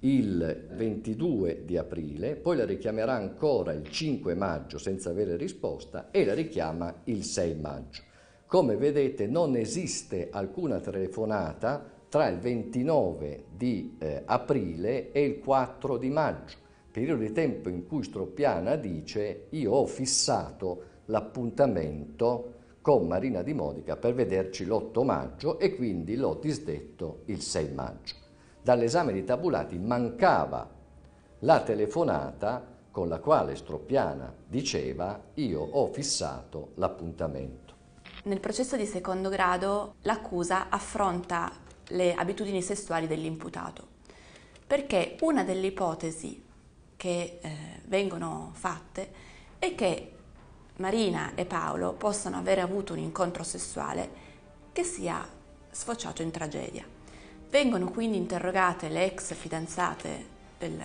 il 22 di aprile, poi la richiamerà ancora il 5 maggio senza avere risposta e la richiama il 6 maggio. Come vedete non esiste alcuna telefonata tra il 29 di eh, aprile e il 4 di maggio, periodo di tempo in cui Stroppiana dice io ho fissato l'appuntamento con Marina di Modica per vederci l'8 maggio e quindi l'ho disdetto il 6 maggio. Dall'esame di tabulati mancava la telefonata con la quale Stroppiana diceva io ho fissato l'appuntamento. Nel processo di secondo grado l'accusa affronta le abitudini sessuali dell'imputato perché una delle ipotesi che eh, vengono fatte è che Marina e Paolo possano avere avuto un incontro sessuale che sia sfociato in tragedia. Vengono quindi interrogate le ex fidanzate del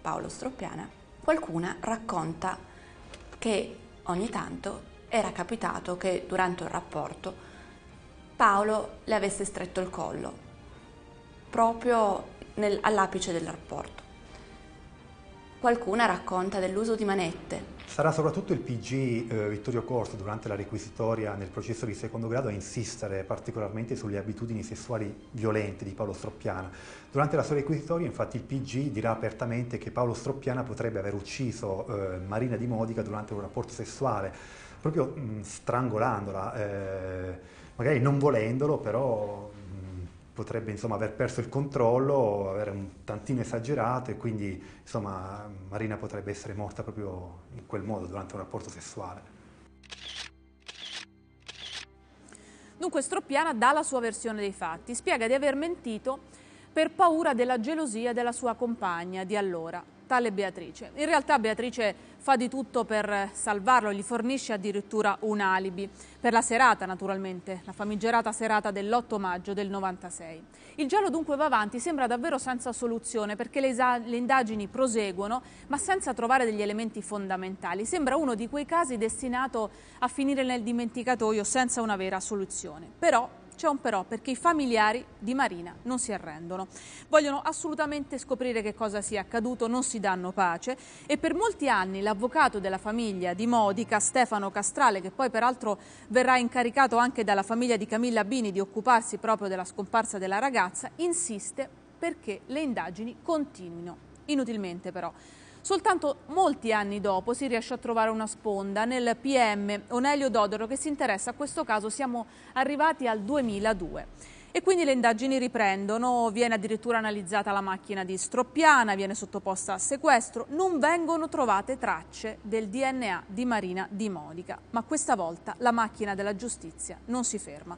Paolo Stroppiana. Qualcuna racconta che ogni tanto era capitato che durante un rapporto Paolo le avesse stretto il collo, proprio nel, all'apice del rapporto. Qualcuna racconta dell'uso di manette, Sarà soprattutto il PG eh, Vittorio Corso durante la requisitoria nel processo di secondo grado a insistere particolarmente sulle abitudini sessuali violente di Paolo Stroppiana. Durante la sua requisitoria infatti il PG dirà apertamente che Paolo Stroppiana potrebbe aver ucciso eh, Marina Di Modica durante un rapporto sessuale, proprio mh, strangolandola, eh, magari non volendolo, però potrebbe insomma, aver perso il controllo, avere un tantino esagerato e quindi insomma, Marina potrebbe essere morta proprio in quel modo durante un rapporto sessuale. Dunque Stroppiana dà la sua versione dei fatti, spiega di aver mentito per paura della gelosia della sua compagna di allora, tale Beatrice. In realtà Beatrice fa di tutto per salvarlo, gli fornisce addirittura un alibi, per la serata naturalmente, la famigerata serata dell'8 maggio del 96. Il giallo dunque va avanti, sembra davvero senza soluzione perché le, le indagini proseguono ma senza trovare degli elementi fondamentali. Sembra uno di quei casi destinato a finire nel dimenticatoio senza una vera soluzione. Però c'è un però perché i familiari di Marina non si arrendono. Vogliono assolutamente scoprire che cosa sia accaduto, non si danno pace e per molti anni l'avvocato della famiglia di Modica, Stefano Castrale, che poi peraltro verrà incaricato anche dalla famiglia di Camilla Bini di occuparsi proprio della scomparsa della ragazza, insiste perché le indagini continuino. Inutilmente però. Soltanto molti anni dopo si riesce a trovare una sponda nel PM Onelio Dodoro che si interessa a questo caso, siamo arrivati al 2002. E quindi le indagini riprendono, viene addirittura analizzata la macchina di Stroppiana, viene sottoposta a sequestro, non vengono trovate tracce del DNA di Marina Di Modica, ma questa volta la macchina della giustizia non si ferma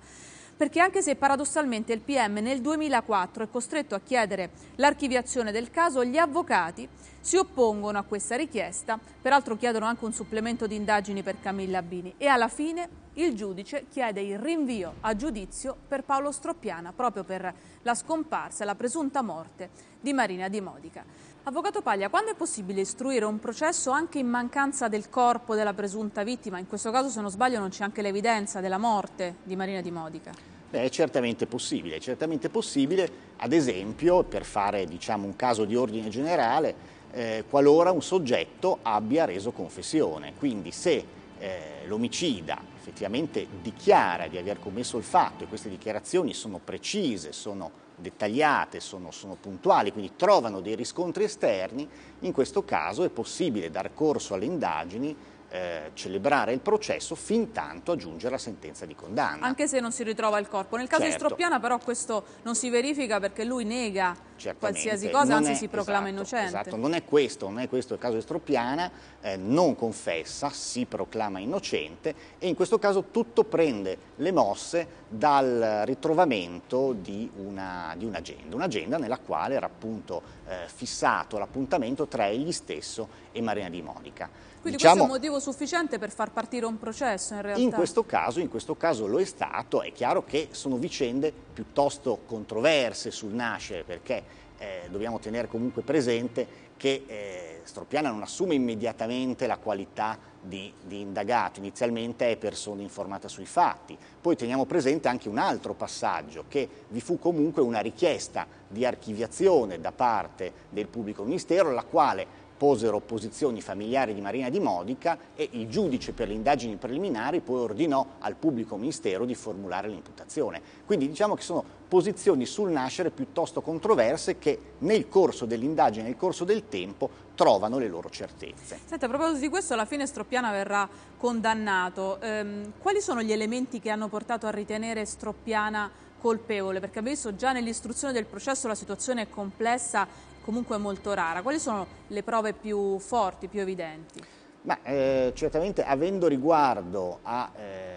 perché anche se paradossalmente il PM nel 2004 è costretto a chiedere l'archiviazione del caso, gli avvocati si oppongono a questa richiesta, peraltro chiedono anche un supplemento di indagini per Camilla Bini e alla fine il giudice chiede il rinvio a giudizio per Paolo Stroppiana proprio per la scomparsa, la presunta morte di Marina Di Modica. Avvocato Paglia, quando è possibile istruire un processo anche in mancanza del corpo della presunta vittima? In questo caso, se non sbaglio, non c'è anche l'evidenza della morte di Marina Di Modica. Beh, è certamente possibile, è certamente possibile, ad esempio, per fare diciamo, un caso di ordine generale, eh, qualora un soggetto abbia reso confessione. Quindi se eh, l'omicida effettivamente dichiara di aver commesso il fatto e queste dichiarazioni sono precise, sono dettagliate, sono, sono, puntuali, quindi trovano dei riscontri esterni, in questo caso è possibile dar corso alle indagini eh, celebrare il processo fin tanto a giungere la sentenza di condanna. Anche se non si ritrova il corpo. Nel caso certo. di Stroppiana però questo non si verifica perché lui nega qualsiasi cosa, anzi è, si proclama esatto, innocente. Esatto, non è questo, non è questo il caso di Stroppiana, eh, non confessa, si proclama innocente e in questo caso tutto prende le mosse dal ritrovamento di, una, di un'agenda, un'agenda nella quale era appunto eh, fissato l'appuntamento tra egli stesso e Marina Di Monica. Quindi diciamo, questo è un motivo sufficiente per far partire un processo in realtà? In questo caso, in questo caso lo è stato, è chiaro che sono vicende piuttosto controverse sul nascere perché eh, dobbiamo tenere comunque presente che eh, Stroppiana non assume immediatamente la qualità di, di, indagato, inizialmente è persona informata sui fatti, poi teniamo presente anche un altro passaggio, che vi fu comunque una richiesta di archiviazione da parte del pubblico ministero, la quale posero opposizioni familiari di Marina di Modica e il giudice per le indagini preliminari poi ordinò al pubblico ministero di formulare l'imputazione. Quindi diciamo che sono posizioni sul nascere piuttosto controverse che nel corso dell'indagine, nel corso del tempo, trovano le loro certezze. Senta, a proposito di questo, alla fine Stroppiana verrà condannato. Ehm, quali sono gli elementi che hanno portato a ritenere Stroppiana colpevole? Perché abbiamo visto già nell'istruzione del processo la situazione è complessa comunque molto rara. Quali sono le prove più forti, più evidenti? Ma, eh, certamente avendo riguardo a eh,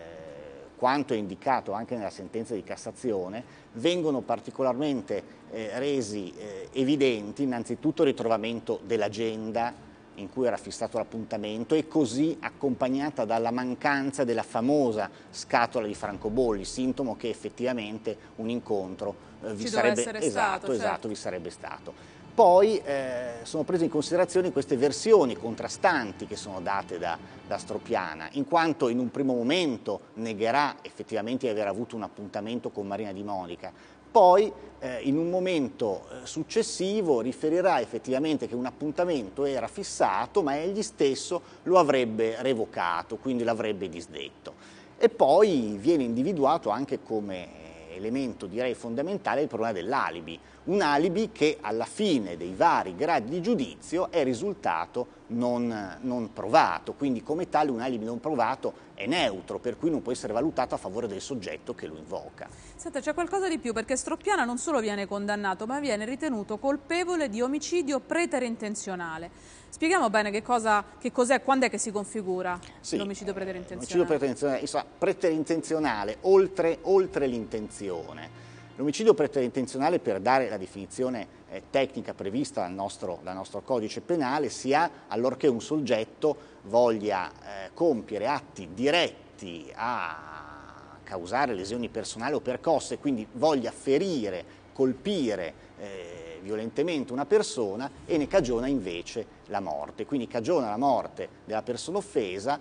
quanto è indicato anche nella sentenza di Cassazione, vengono particolarmente eh, resi eh, evidenti innanzitutto il ritrovamento dell'agenda in cui era fissato l'appuntamento e così accompagnata dalla mancanza della famosa scatola di francobolli, sintomo che effettivamente un incontro eh, vi sarebbe, esatto, esatto, certo. esatto, vi sarebbe stato. Poi eh, sono prese in considerazione queste versioni contrastanti che sono date da, da, Stropiana, in quanto in un primo momento negherà effettivamente di aver avuto un appuntamento con Marina Di Monica, poi eh, in un momento eh, successivo riferirà effettivamente che un appuntamento era fissato ma egli stesso lo avrebbe revocato, quindi l'avrebbe disdetto. E poi viene individuato anche come elemento direi fondamentale il problema dell'alibi, un alibi che alla fine dei vari gradi di giudizio è risultato non, non, provato, quindi come tale un alibi non provato è neutro, per cui non può essere valutato a favore del soggetto che lo invoca. Senta, c'è qualcosa di più, perché Stroppiana non solo viene condannato, ma viene ritenuto colpevole di omicidio preterintenzionale. Spieghiamo bene che cosa, che cos'è, quando è che si configura sì, l'omicidio preterintenzionale? L'omicidio preterintenzionale, preterintenzionale oltre, oltre l'intenzione. L'omicidio preterintenzionale, per dare la definizione eh, tecnica prevista dal nostro, dal nostro, codice penale, si ha allorché un soggetto voglia eh, compiere atti diretti a causare lesioni personali o percosse, quindi voglia ferire, colpire eh, violentemente una persona e ne cagiona invece la morte. Quindi cagiona la morte della persona offesa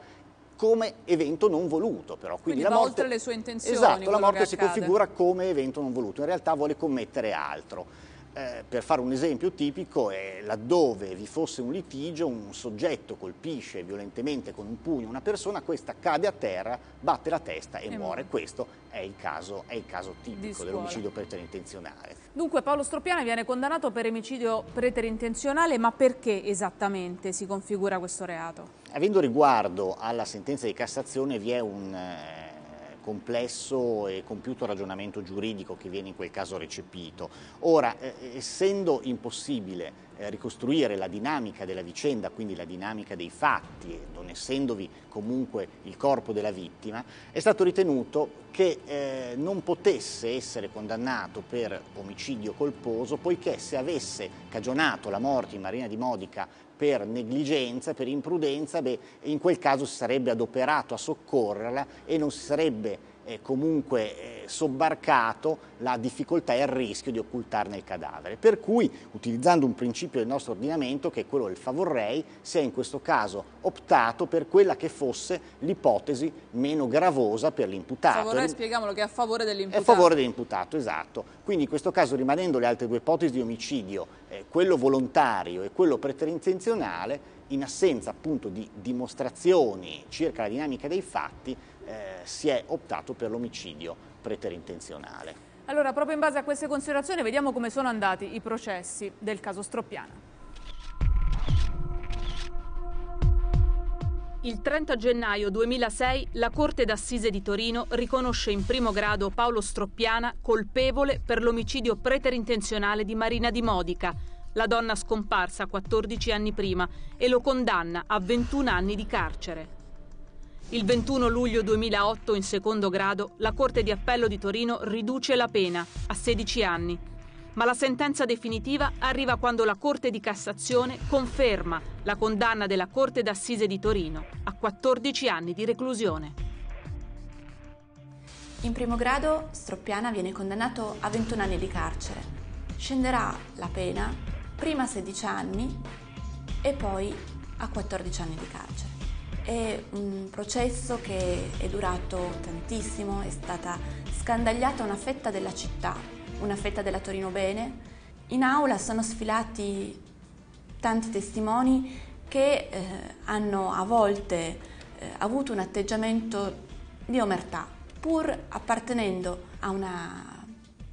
come evento non voluto però. Quindi, Quindi la morte, oltre le sue intenzioni. Esatto, la morte si accade. configura come evento non voluto, in realtà vuole commettere altro. Eh, per fare un esempio tipico, è laddove vi fosse un litigio, un soggetto colpisce violentemente con un pugno una persona, questa cade a terra, batte la testa e, E muore. muore. Questo è il caso, è il caso tipico dell'omicidio preterintenzionale. Dunque Paolo Stroppiana viene condannato per omicidio preterintenzionale, ma perché esattamente si configura questo reato? Avendo riguardo alla sentenza di Cassazione vi è un eh, complesso e compiuto ragionamento giuridico che viene in quel caso recepito. Ora, eh, essendo impossibile eh, ricostruire la dinamica della vicenda, quindi la dinamica dei fatti, non essendovi comunque il corpo della vittima, è stato ritenuto che eh, non potesse essere condannato per omicidio colposo, poiché se avesse cagionato la morte in Marina di Modica per negligenza, per imprudenza, beh, in quel caso si sarebbe adoperato a soccorrerla e non si sarebbe eh, comunque eh, sobbarcato la difficoltà e il rischio di occultarne il cadavere. Per cui, utilizzando un principio del nostro ordinamento, che è quello del favor rei, si è in questo caso optato per quella che fosse l'ipotesi meno gravosa per l'imputato. Vorrei spieghiamolo che è a favore È a dell'imputato. favore dell'imputato, esatto. Quindi in questo caso, rimanendo le altre due ipotesi di omicidio, eh, quello volontario e quello preterintenzionale, in assenza appunto di dimostrazioni circa la dinamica dei fatti, eh, si è optato per l'omicidio preterintenzionale. Allora, proprio in base a queste considerazioni, vediamo come sono andati i processi del caso Stroppiana. Il 30 gennaio 2006 la Corte d'Assise di Torino riconosce in primo grado Paolo Stroppiana colpevole per l'omicidio preterintenzionale di Marina Di Modica, la donna scomparsa 14 anni prima, e lo condanna a 21 anni di carcere. Il 21 luglio 2008, in secondo grado, la Corte di Appello di Torino riduce la pena a 16 anni ma la sentenza definitiva arriva quando la Corte di Cassazione conferma la condanna della Corte d'Assise di Torino a 14 anni di reclusione. In primo grado Stroppiana viene condannato a 21 anni di carcere. Scenderà la pena prima a 16 anni e poi a 14 anni di carcere. È un processo che è durato tantissimo, è stata scandagliata una fetta della città una fetta della Torino Bene. In aula sono sfilati tanti testimoni che eh, hanno a volte eh, avuto un atteggiamento di omertà, pur appartenendo a una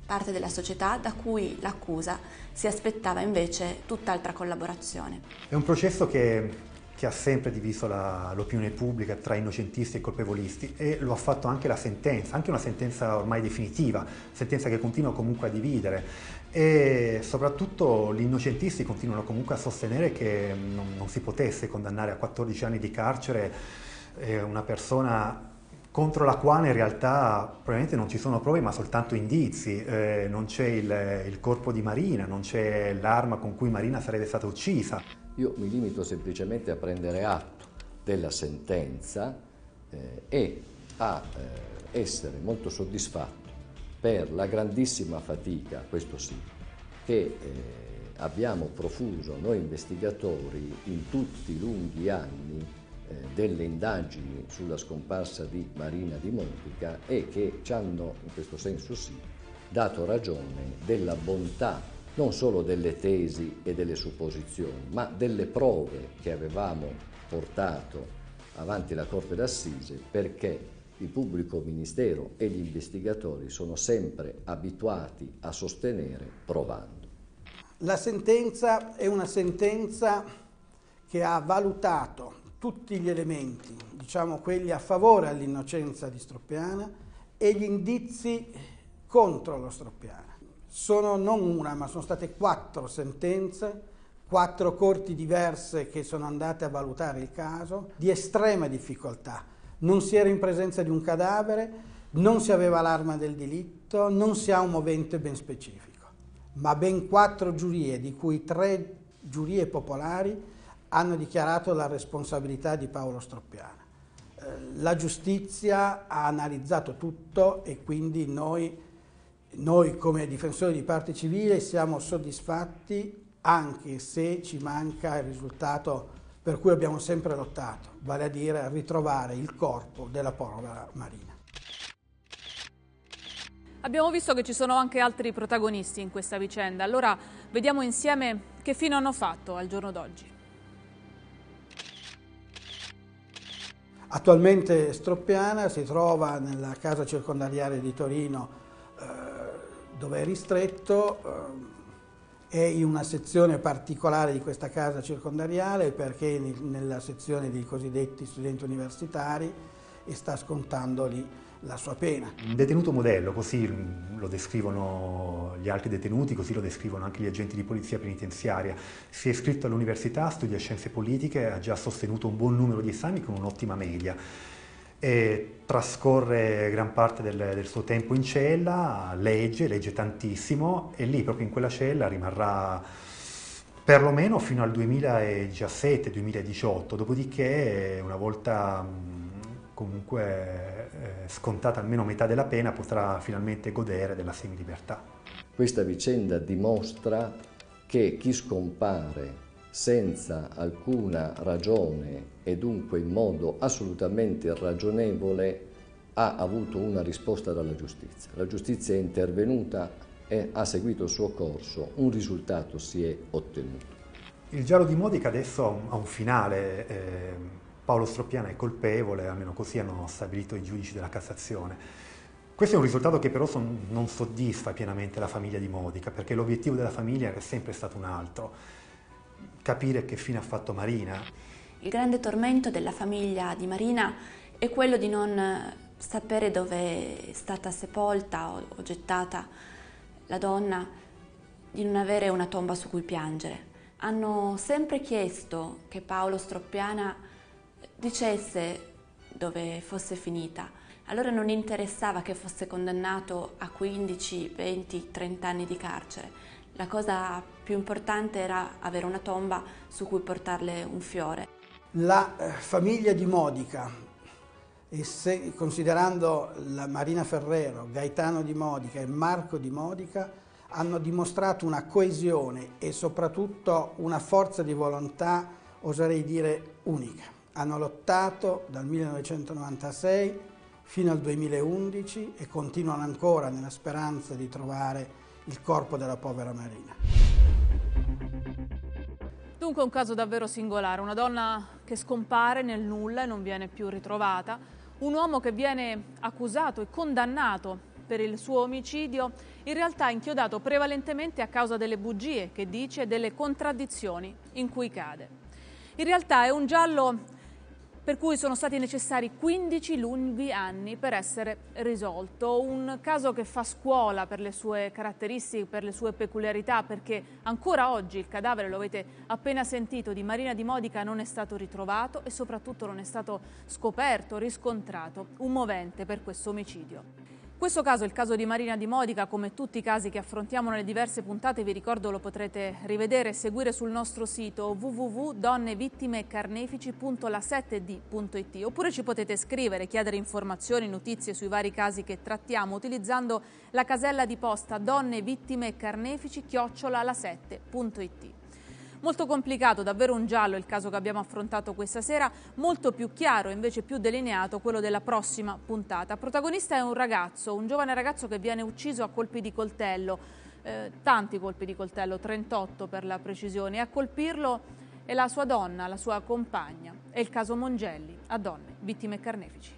parte della società da cui l'accusa si aspettava invece tutt'altra collaborazione. È un processo che che ha sempre diviso la, l'opinione pubblica tra innocentisti e colpevolisti e lo ha fatto anche la sentenza, anche una sentenza ormai definitiva, sentenza che continua comunque a dividere e soprattutto gli innocentisti continuano comunque a sostenere che non, non si potesse condannare a 14 anni di carcere eh, una persona contro la quale in realtà probabilmente non ci sono prove ma soltanto indizi, eh, non c'è il, il corpo di Marina, non c'è l'arma con cui Marina sarebbe stata uccisa. Io mi limito semplicemente a prendere atto della sentenza eh, e a eh, essere molto soddisfatto per la grandissima fatica, questo sì, che eh, abbiamo profuso noi investigatori in tutti i lunghi anni eh, delle indagini sulla scomparsa di Marina di Montica e che ci hanno, in questo senso sì, dato ragione della bontà non solo delle tesi e delle supposizioni, ma delle prove che avevamo portato avanti la Corte d'Assise perché il pubblico ministero e gli investigatori sono sempre abituati a sostenere provando. La sentenza è una sentenza che ha valutato tutti gli elementi, diciamo quelli a favore all'innocenza di Stroppiana e gli indizi contro lo Stroppiana sono non una, ma sono state quattro sentenze, quattro corti diverse che sono andate a valutare il caso, di estrema difficoltà. Non si era in presenza di un cadavere, non si aveva l'arma del delitto, non si ha un movente ben specifico, ma ben quattro giurie, di cui tre giurie popolari, hanno dichiarato la responsabilità di Paolo Stroppiana. Eh, la giustizia ha analizzato tutto e quindi noi noi come difensori di parte civile siamo soddisfatti anche se ci manca il risultato per cui abbiamo sempre lottato, vale a dire ritrovare il corpo della povera Marina. Abbiamo visto che ci sono anche altri protagonisti in questa vicenda, allora vediamo insieme che fine hanno fatto al giorno d'oggi. Attualmente Stroppiana si trova nella casa circondariale di Torino dove è ristretto, eh, è in una sezione particolare di questa casa circondariale perché nella sezione dei cosiddetti studenti universitari e sta scontando lì la sua pena. Un detenuto modello, così lo descrivono gli altri detenuti, così lo descrivono anche gli agenti di polizia penitenziaria. Si è iscritto all'università, studia scienze politiche, ha già sostenuto un buon numero di esami con un'ottima media e trascorre gran parte del, del, suo tempo in cella, legge, legge tantissimo e lì proprio in quella cella rimarrà perlomeno fino al 2017-2018, dopodiché una volta comunque eh, scontata almeno metà della pena potrà finalmente godere della semilibertà. Questa vicenda dimostra che chi scompare senza alcuna ragione e dunque in modo assolutamente irragionevole ha avuto una risposta dalla giustizia. La giustizia è intervenuta e ha seguito il suo corso, un risultato si è ottenuto. Il giallo di Modica adesso ha un finale, eh, Paolo Stroppiana è colpevole, almeno così hanno stabilito i giudici della Cassazione. Questo è un risultato che però son, non soddisfa pienamente la famiglia di Modica, perché l'obiettivo della famiglia è sempre stato un altro, capire che fine ha fatto Marina. Il grande tormento della famiglia di Marina è quello di non sapere dove è stata sepolta o, o gettata la donna, di non avere una tomba su cui piangere hanno sempre chiesto che Paolo Stroppiana dicesse dove fosse finita. Allora non interessava che fosse condannato a 15, 20, 30 anni di carcere. La cosa più importante era avere una tomba su cui portarle un fiore. La eh, famiglia di Modica, se, considerando la Marina Ferrero, Gaetano di Modica e Marco di Modica, hanno dimostrato una coesione e soprattutto una forza di volontà, oserei dire, unica. Hanno lottato dal 1996 fino al 2011 e continuano ancora nella speranza di trovare il corpo della povera Marina. Dunque un caso davvero singolare, una donna che scompare nel nulla e non viene più ritrovata, un uomo che viene accusato e condannato per il suo omicidio, in realtà inchiodato prevalentemente a causa delle bugie che dice e delle contraddizioni in cui cade. In realtà è un giallo per cui sono stati necessari 15 lunghi anni per essere risolto. Un caso che fa scuola per le sue caratteristiche, per le sue peculiarità, perché ancora oggi il cadavere, lo avete appena sentito, di Marina di Modica non è stato ritrovato e soprattutto non è stato scoperto, riscontrato un movente per questo omicidio. Questo caso, il caso di Marina di Modica, come tutti i casi che affrontiamo nelle diverse puntate, vi ricordo lo potrete rivedere e seguire sul nostro sito www.donnevittimecarnefici.la7d.it oppure ci potete scrivere, chiedere informazioni, notizie sui vari casi che trattiamo utilizzando la casella di posta donne vittime e carnefici chiocciola la7.it. Molto complicato, davvero un giallo il caso che abbiamo affrontato questa sera, molto più chiaro, invece più delineato, quello della prossima puntata. Protagonista è un ragazzo, un giovane ragazzo che viene ucciso a colpi di coltello, eh, tanti colpi di coltello, 38 per la precisione, e a colpirlo è la sua donna, la sua compagna. È il caso Mongelli, a donne, vittime carnefici.